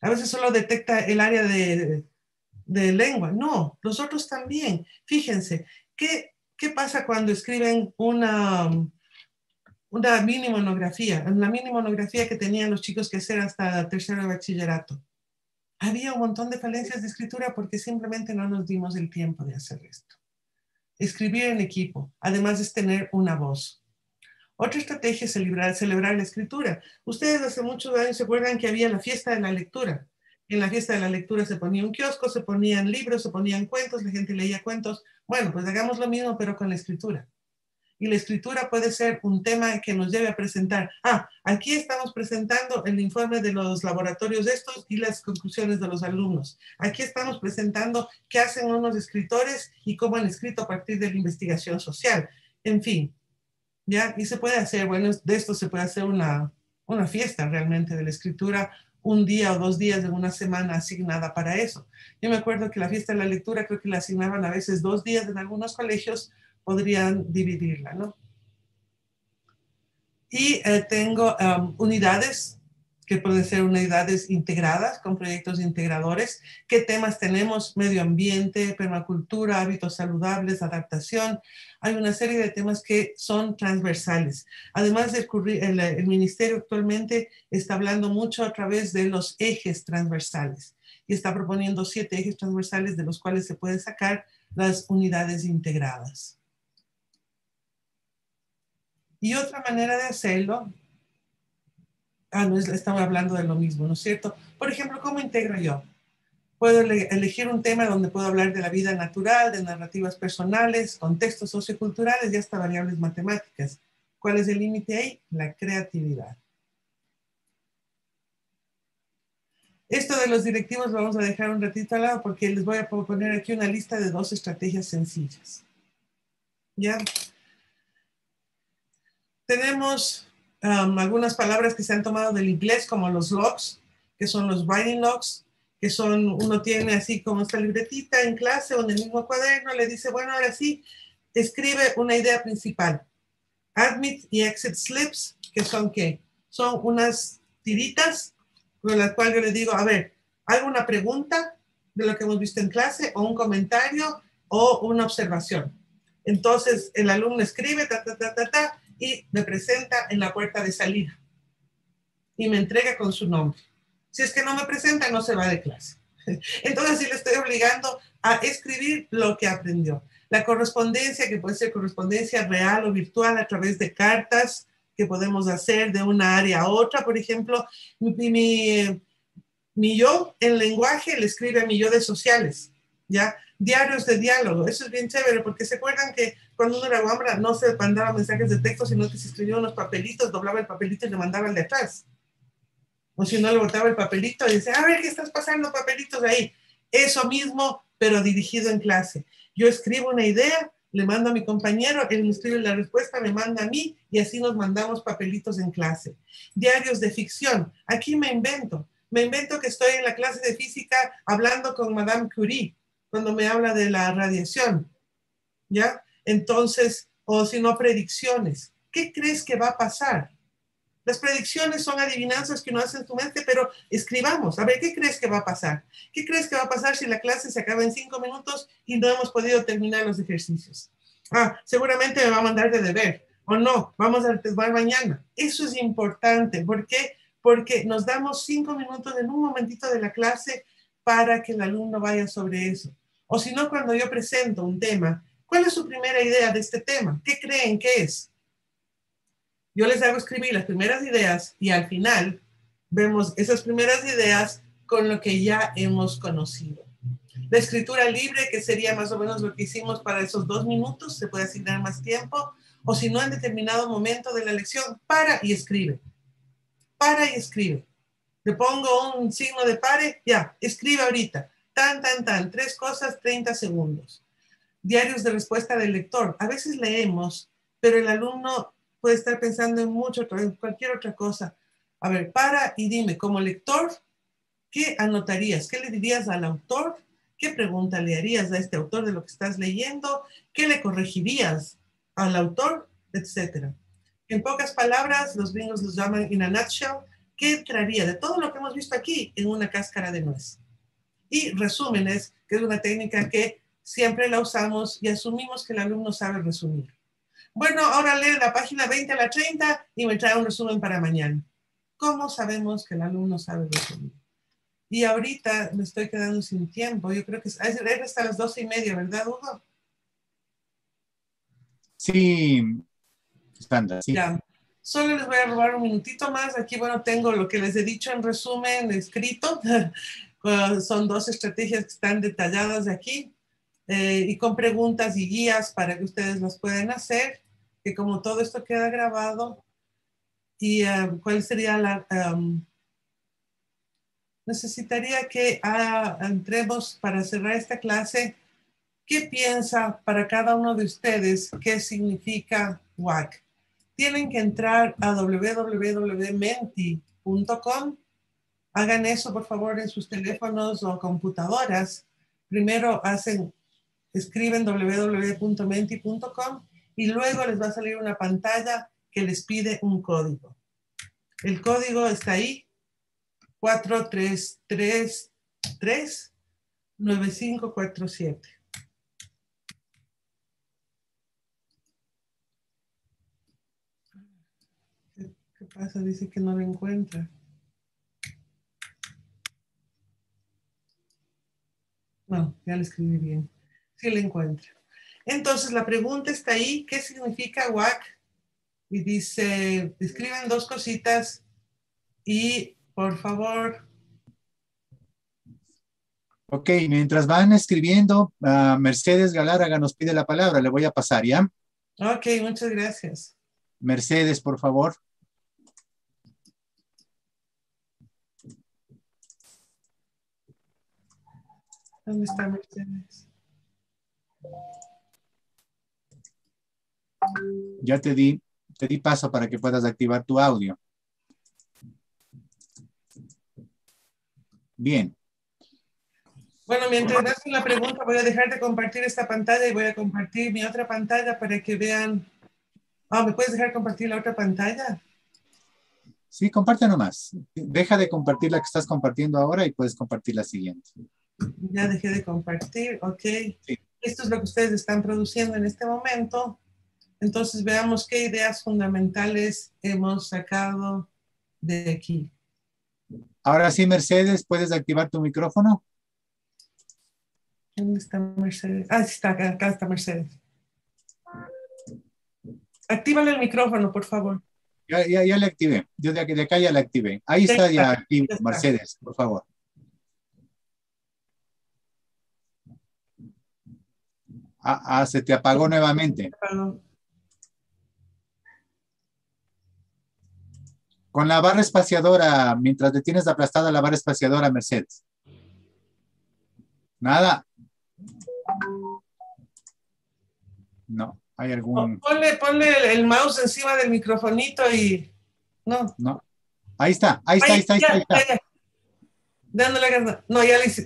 A veces solo detecta el área de, lengua. No, nosotros también. Fíjense, ¿qué ¿Qué pasa cuando escriben una, una mini monografía? La mini monografía que tenían los chicos que hacer hasta tercero de bachillerato. Había un montón de falencias de escritura porque simplemente no nos dimos el tiempo de hacer esto. Escribir en equipo, además es tener una voz. Otra estrategia es celebrar, la escritura. Ustedes hace muchos años se acuerdan que había la fiesta de la lectura. En la fiesta de la lectura se ponía un kiosco, se ponían libros, se ponían cuentos, la gente leía cuentos. Bueno, pues hagamos lo mismo, pero con la escritura. Y la escritura puede ser un tema que nos lleve a presentar. Ah, aquí estamos presentando el informe de los laboratorios estos y las conclusiones de los alumnos. Aquí estamos presentando qué hacen unos escritores y cómo han escrito a partir de la investigación social. En fin, Y se puede hacer, bueno, de esto se puede hacer una, una fiesta realmente de la escritura un día o dos días de una semana asignada para eso. Yo me acuerdo que la fiesta de la lectura creo que la asignaban a veces dos días en algunos colegios, podrían dividirla, ¿no? Y eh, tengo um, unidades que pueden ser unidades integradas con proyectos integradores. ¿Qué temas tenemos? Medio ambiente, permacultura, hábitos saludables, adaptación. Hay una serie de temas que son transversales. Además, el, ministerio actualmente está hablando mucho a través de los ejes transversales y está proponiendo siete ejes transversales de los cuales se pueden sacar las unidades integradas. Y otra manera de hacerlo ah, no, estamos hablando de lo mismo, ¿no es cierto? Por ejemplo, ¿cómo integro yo? Puedo elegir un tema donde puedo hablar de la vida natural, de narrativas personales, contextos socioculturales y hasta variables matemáticas. ¿Cuál es el límite ahí? La creatividad. Esto de los directivos lo vamos a dejar un ratito al lado porque les voy a poner aquí una lista de dos estrategias sencillas. ¿Ya? Tenemos algunas palabras que se han tomado del inglés, como los logs, que son los writing logs, que son, uno tiene así como esta libretita en clase o en el mismo cuaderno, le dice, bueno, ahora sí, escribe una idea principal. Admit y exit slips, que son qué? Son unas tiritas con las cuales yo le digo, a ver, hago una pregunta de lo que hemos visto en clase o un comentario o una observación. Entonces el alumno escribe, ta, ta, ta, ta, ta, y me presenta en la puerta de salida y me entrega con su nombre. Si es que no me presenta, no se va de clase. Entonces sí le estoy obligando a escribir lo que aprendió. La correspondencia, que puede ser correspondencia real o virtual a través de cartas que podemos hacer de una área a otra. Por ejemplo, mi, yo en lenguaje le escribe a mi yo de sociales, ¿ya? Diarios de diálogo. Eso es bien chévere porque se acuerdan que cuando uno era guambra no se mandaba mensajes de texto, sino que se escribía unos papelitos, doblaba el papelito y le mandaba el de atrás. O si no, le botaba el papelito y decía, a ver, ¿qué estás pasando papelitos ahí? Eso mismo, pero dirigido en clase. Yo escribo una idea, le mando a mi compañero, él me escribe la respuesta, me manda a mí y así nos mandamos papelitos en clase. Diarios de ficción. Aquí me invento. Me invento que estoy en la clase de física hablando con Madame Curie cuando me habla de la radiación. ¿Ya? Entonces, o si no, predicciones. ¿Qué crees que va a pasar? Las predicciones son adivinanzas que uno hace en tu mente, pero escribamos. A ver, ¿qué crees que va a pasar? ¿Qué crees que va a pasar si la clase se acaba en cinco minutos y no hemos podido terminar los ejercicios? Ah, seguramente me va a mandar de deber. O no, vamos a aterrizar mañana. Eso es importante. ¿Por qué? Porque nos damos cinco minutos en un momentito de la clase para que el alumno vaya sobre eso. O si no, cuando yo presento un tema ¿Cuál es su primera idea de este tema? ¿Qué creen que es? Yo les hago escribir las primeras ideas y al final vemos esas primeras ideas con lo que ya hemos conocido. La escritura libre, que sería más o menos lo que hicimos para esos dos minutos, se puede asignar más tiempo, o si no, en determinado momento de la lección, para y escribe. Para y escribe. Le pongo un signo de pare, ya, escribe ahorita. Tan, tan, tan, tres cosas, 30 segundos diarios de respuesta del lector. A veces leemos, pero el alumno puede estar pensando en mucho, en cualquier otra cosa. A ver, para y dime, como lector, ¿qué anotarías? ¿Qué le dirías al autor? ¿Qué pregunta le harías a este autor de lo que estás leyendo? ¿Qué le corregirías al autor? Etcétera. En pocas palabras, los gringos los llaman in a nutshell, ¿qué traería de todo lo que hemos visto aquí en una cáscara de nuez? Y resúmenes, que es una técnica que siempre la usamos y asumimos que el alumno sabe resumir. Bueno, ahora lee la página 20 a la 30 y me trae un resumen para mañana. ¿Cómo sabemos que el alumno sabe resumir? Y ahorita me estoy quedando sin tiempo. Yo creo que es hasta las doce y media, ¿verdad, Hugo? Sí, estándar, sí. Ya. Solo les voy a robar un minutito más. Aquí, bueno, tengo lo que les he dicho en resumen escrito. Son dos estrategias que están detalladas aquí eh, y con preguntas y guías para que ustedes las puedan hacer, que como todo esto queda grabado. ¿Y eh, cuál sería la... Um, necesitaría que ah, entremos para cerrar esta clase. ¿Qué piensa para cada uno de ustedes qué significa WAC? Tienen que entrar a www.menti.com. Hagan eso, por favor, en sus teléfonos o computadoras. Primero hacen, escriben www.menti.com y luego les va a salir una pantalla que les pide un código. El código está ahí, 4333 9547. ¿Qué pasa? Dice que no lo encuentra. No, ya lo escribí bien. Sí lo encuentra. Entonces, la pregunta está ahí. ¿Qué significa WAC? Y dice, escriben dos cositas y por favor. Ok, mientras van escribiendo, Mercedes Galáraga nos pide la palabra. Le voy a pasar, ¿ya? Ok, muchas gracias. Mercedes, por favor. ¿Dónde está Mercedes? Ya te di, te di paso para que puedas activar tu audio. Bien. Bueno, mientras hacen la pregunta, voy a dejar de compartir esta pantalla y voy a compartir mi otra pantalla para que vean. Ah, ¿me puedes dejar compartir la otra pantalla? Sí, comparte nomás. Deja de compartir la que estás compartiendo ahora y puedes compartir la siguiente. Ya dejé de compartir, ok. Esto es lo que ustedes están produciendo en este momento. Entonces veamos qué ideas fundamentales hemos sacado de aquí. Ahora sí, Mercedes, ¿puedes activar tu micrófono? ¿Dónde está Mercedes? Ah, sí está, acá, acá está Mercedes. Actívale el micrófono, por favor. Ya, ya, ya le activé. Yo de, de acá ya le activé. Ahí está, ya activo, Mercedes, por favor. Ah, ah, se te apagó nuevamente. Con la barra espaciadora, mientras detienes aplastada la barra espaciadora, Mercedes. Nada. No, hay algún... Ponle, el, mouse encima del microfonito y... No. No. Ahí está, ahí está, ahí, está, ahí está. Ahí está. Dándole No, ya le hice.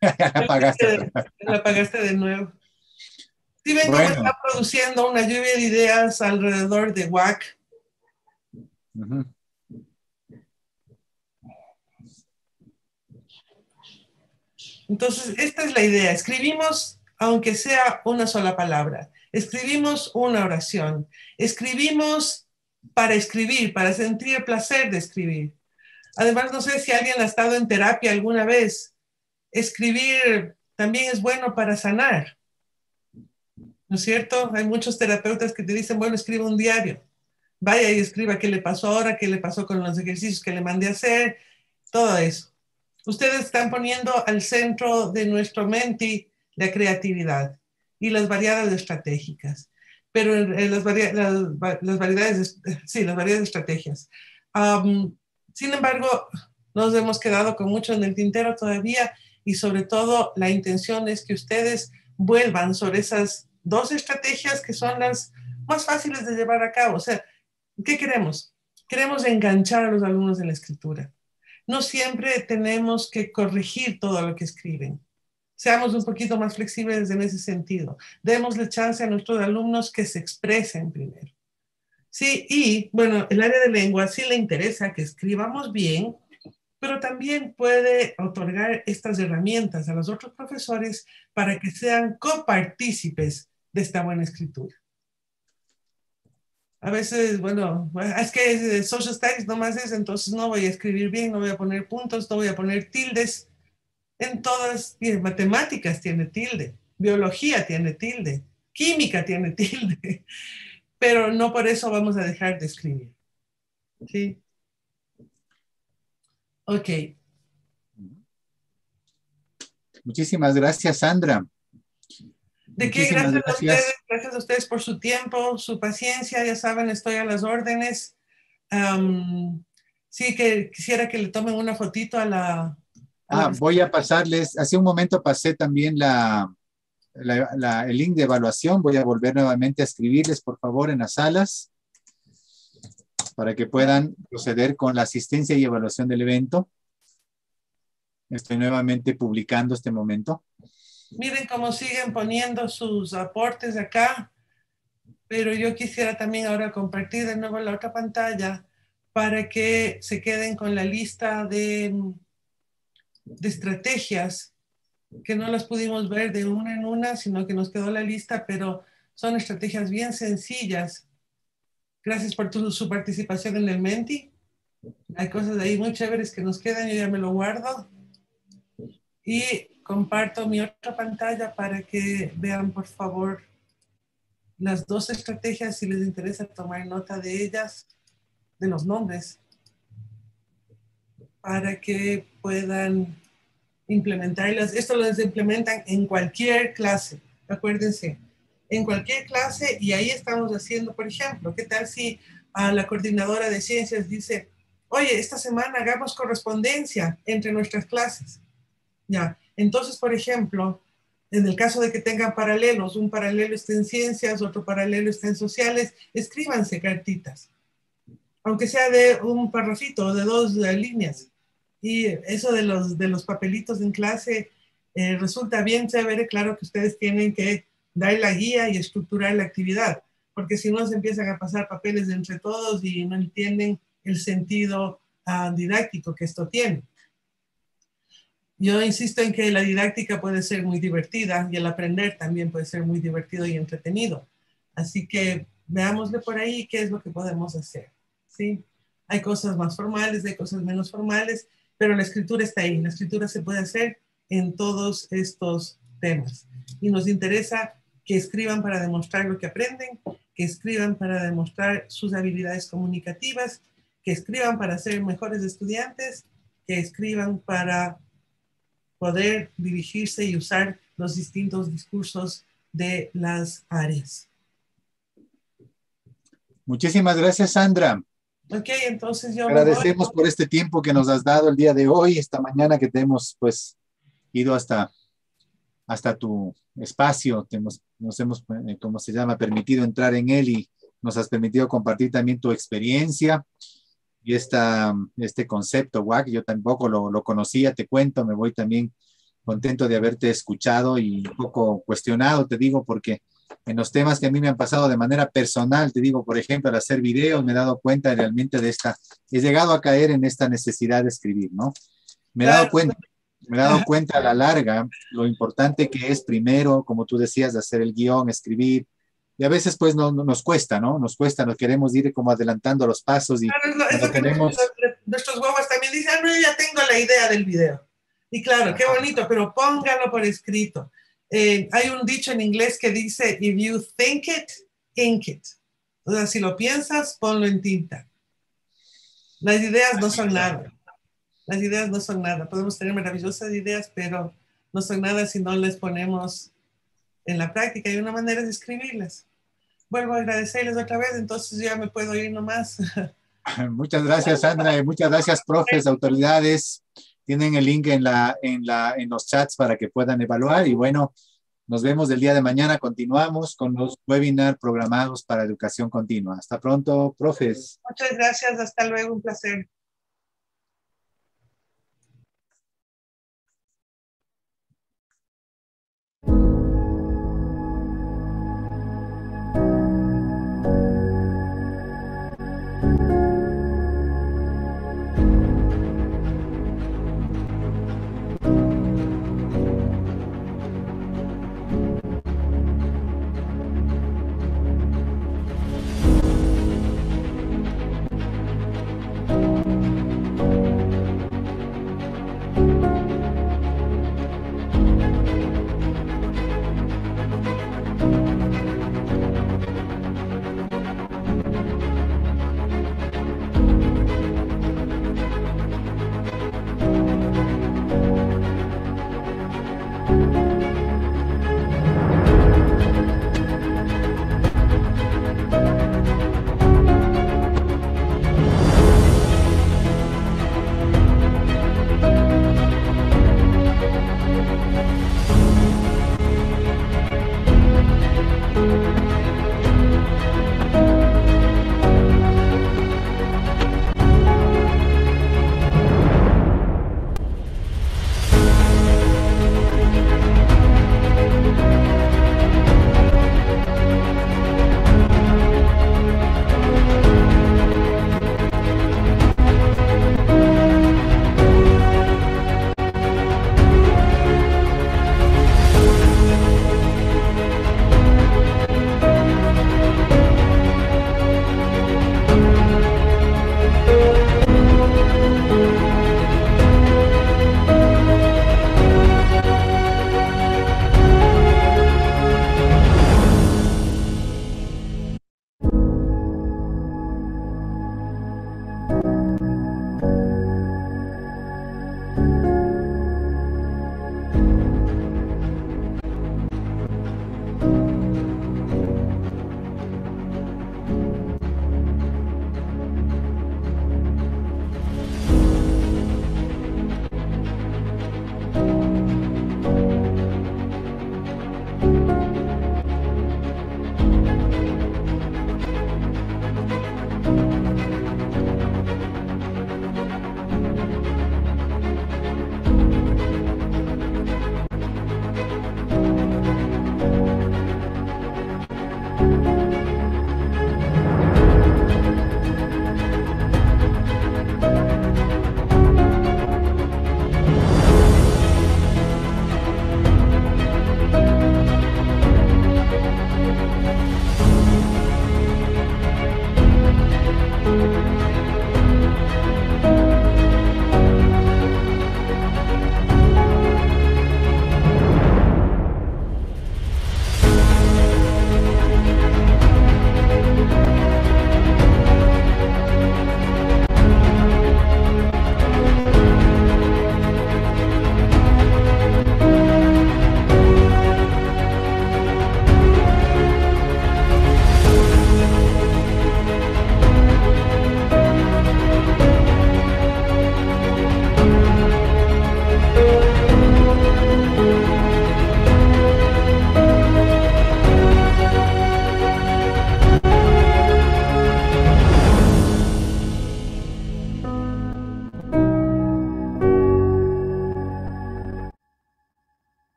ya la apagaste. La apagaste de nuevo. Sí, ven cómo está produciendo una lluvia de ideas alrededor de WAC. Entonces, esta es la idea. Escribimos, aunque sea una sola palabra. Escribimos una oración. Escribimos para escribir, para sentir el placer de escribir. Además, no sé si alguien ha estado en terapia alguna vez. Escribir también es bueno para sanar. ¿No es cierto? Hay muchos terapeutas que te dicen, bueno, escribe un diario. Vaya y escriba qué le pasó ahora, qué le pasó con los ejercicios que le mandé a hacer, todo eso. Ustedes están poniendo al centro de nuestro mente la creatividad y las variedades estratégicas, pero en, las, variedades, sí, las variedades estrategias. sin embargo, nos hemos quedado con mucho en el tintero todavía y sobre todo la intención es que ustedes vuelvan sobre esas dos estrategias que son las más fáciles de llevar a cabo. O sea, ¿qué queremos? Queremos enganchar a los alumnos en la escritura no siempre tenemos que corregir todo lo que escriben. Seamos un poquito más flexibles en ese sentido. Démosle chance a nuestros alumnos que se expresen primero. Sí, y bueno, el área de lengua sí le interesa que escribamos bien, pero también puede otorgar estas herramientas a los otros profesores para que sean copartícipes de esta buena escritura. A veces, bueno, es que social studies nomás es, entonces no voy a escribir bien, no voy a poner puntos, no voy a poner tildes. En todas, matemáticas tiene tilde, biología tiene tilde, química tiene tilde, pero no por eso vamos a dejar de escribir. ¿Sí? Ok. Muchísimas gracias, Sandra. ¿De qué? Gracias, a ustedes, gracias a ustedes por su tiempo, su paciencia. Ya saben, estoy a las órdenes. sí, que quisiera que le tomen una fotito a la... ah, voy a pasarles, hace un momento pasé también la, el link de evaluación. Voy a volver nuevamente a escribirles, por favor, en las salas para que puedan proceder con la asistencia y evaluación del evento. Estoy nuevamente publicando este momento. Miren cómo siguen poniendo sus aportes acá, pero yo quisiera también ahora compartir de nuevo la otra pantalla para que se queden con la lista de, de estrategias que no las pudimos ver de una en una, sino que nos quedó la lista, pero son estrategias bien sencillas. Gracias por tu, su participación en el Menti. Hay cosas ahí muy chéveres que nos quedan, yo ya me lo guardo. Y comparto mi otra pantalla para que vean, por favor, las dos estrategias, si les interesa tomar nota de ellas, de los nombres, para que puedan implementarlas. Esto lo implementan en cualquier clase, acuérdense, en cualquier clase y ahí estamos haciendo, por ejemplo, ¿qué tal si a la coordinadora de ciencias dice, oye, esta semana hagamos correspondencia entre nuestras clases? Ya, entonces, por ejemplo, en el caso de que tengan paralelos, un paralelo está en ciencias, otro paralelo está en sociales, escríbanse cartitas, aunque sea de un parrafito o de dos líneas. Y eso de los, de los papelitos en clase eh, resulta bien chévere, claro que ustedes tienen que dar la guía y estructurar la actividad, porque si no se empiezan a pasar papeles entre todos y no entienden el sentido ah, didáctico que esto tiene. Yo insisto en que la didáctica puede ser muy divertida y el aprender también puede ser muy divertido y entretenido. Así que veámosle por ahí qué es lo que podemos hacer. ¿sí? Hay cosas más formales, hay cosas menos formales, pero la escritura está ahí. La escritura se puede hacer en todos estos temas. Y nos interesa que escriban para demostrar lo que aprenden, que escriban para demostrar sus habilidades comunicativas, que escriban para ser mejores estudiantes, que escriban para poder dirigirse y usar los distintos discursos de las áreas. Muchísimas gracias, Sandra. Ok, entonces yo... Agradecemos por este tiempo que nos has dado el día de hoy, esta mañana que te hemos pues ido hasta, hasta tu espacio, nos hemos, eh, como se llama, permitido entrar en él y nos has permitido compartir también tu experiencia y esta, este concepto, WAC, yo tampoco lo, lo, conocía, te cuento, me voy también contento de haberte escuchado y un poco cuestionado, te digo, porque en los temas que a mí me han pasado de manera personal, te digo, por ejemplo, al hacer videos, me he dado cuenta realmente de esta, he llegado a caer en esta necesidad de escribir, ¿no? Me he dado cuenta, me he dado cuenta a la larga lo importante que es primero, como tú decías, de hacer el guion, escribir, y a veces pues no, nos cuesta, ¿no? Nos cuesta, nos queremos ir como adelantando los pasos y claro, tenemos... Nuestros huevos también dicen, ah, no, ya tengo la idea del video. Y claro, qué bonito, pero póngalo por escrito. Eh, hay un dicho en inglés que dice, if you think it, ink it. O sea, si lo piensas, ponlo en tinta. Las ideas no son nada. Las ideas no son nada. Podemos tener maravillosas ideas, pero no son nada si no les ponemos en la práctica y una manera de escribirlas. Vuelvo a agradecerles otra vez, entonces ya me puedo ir nomás. Muchas gracias, Sandra, y muchas gracias, profes, autoridades. Tienen el link en, la, en, la, en los chats para que puedan evaluar. Y bueno, nos vemos el día de mañana. Continuamos con los webinars programados para educación continua. Hasta pronto, profes. Muchas gracias. Hasta luego. Un placer.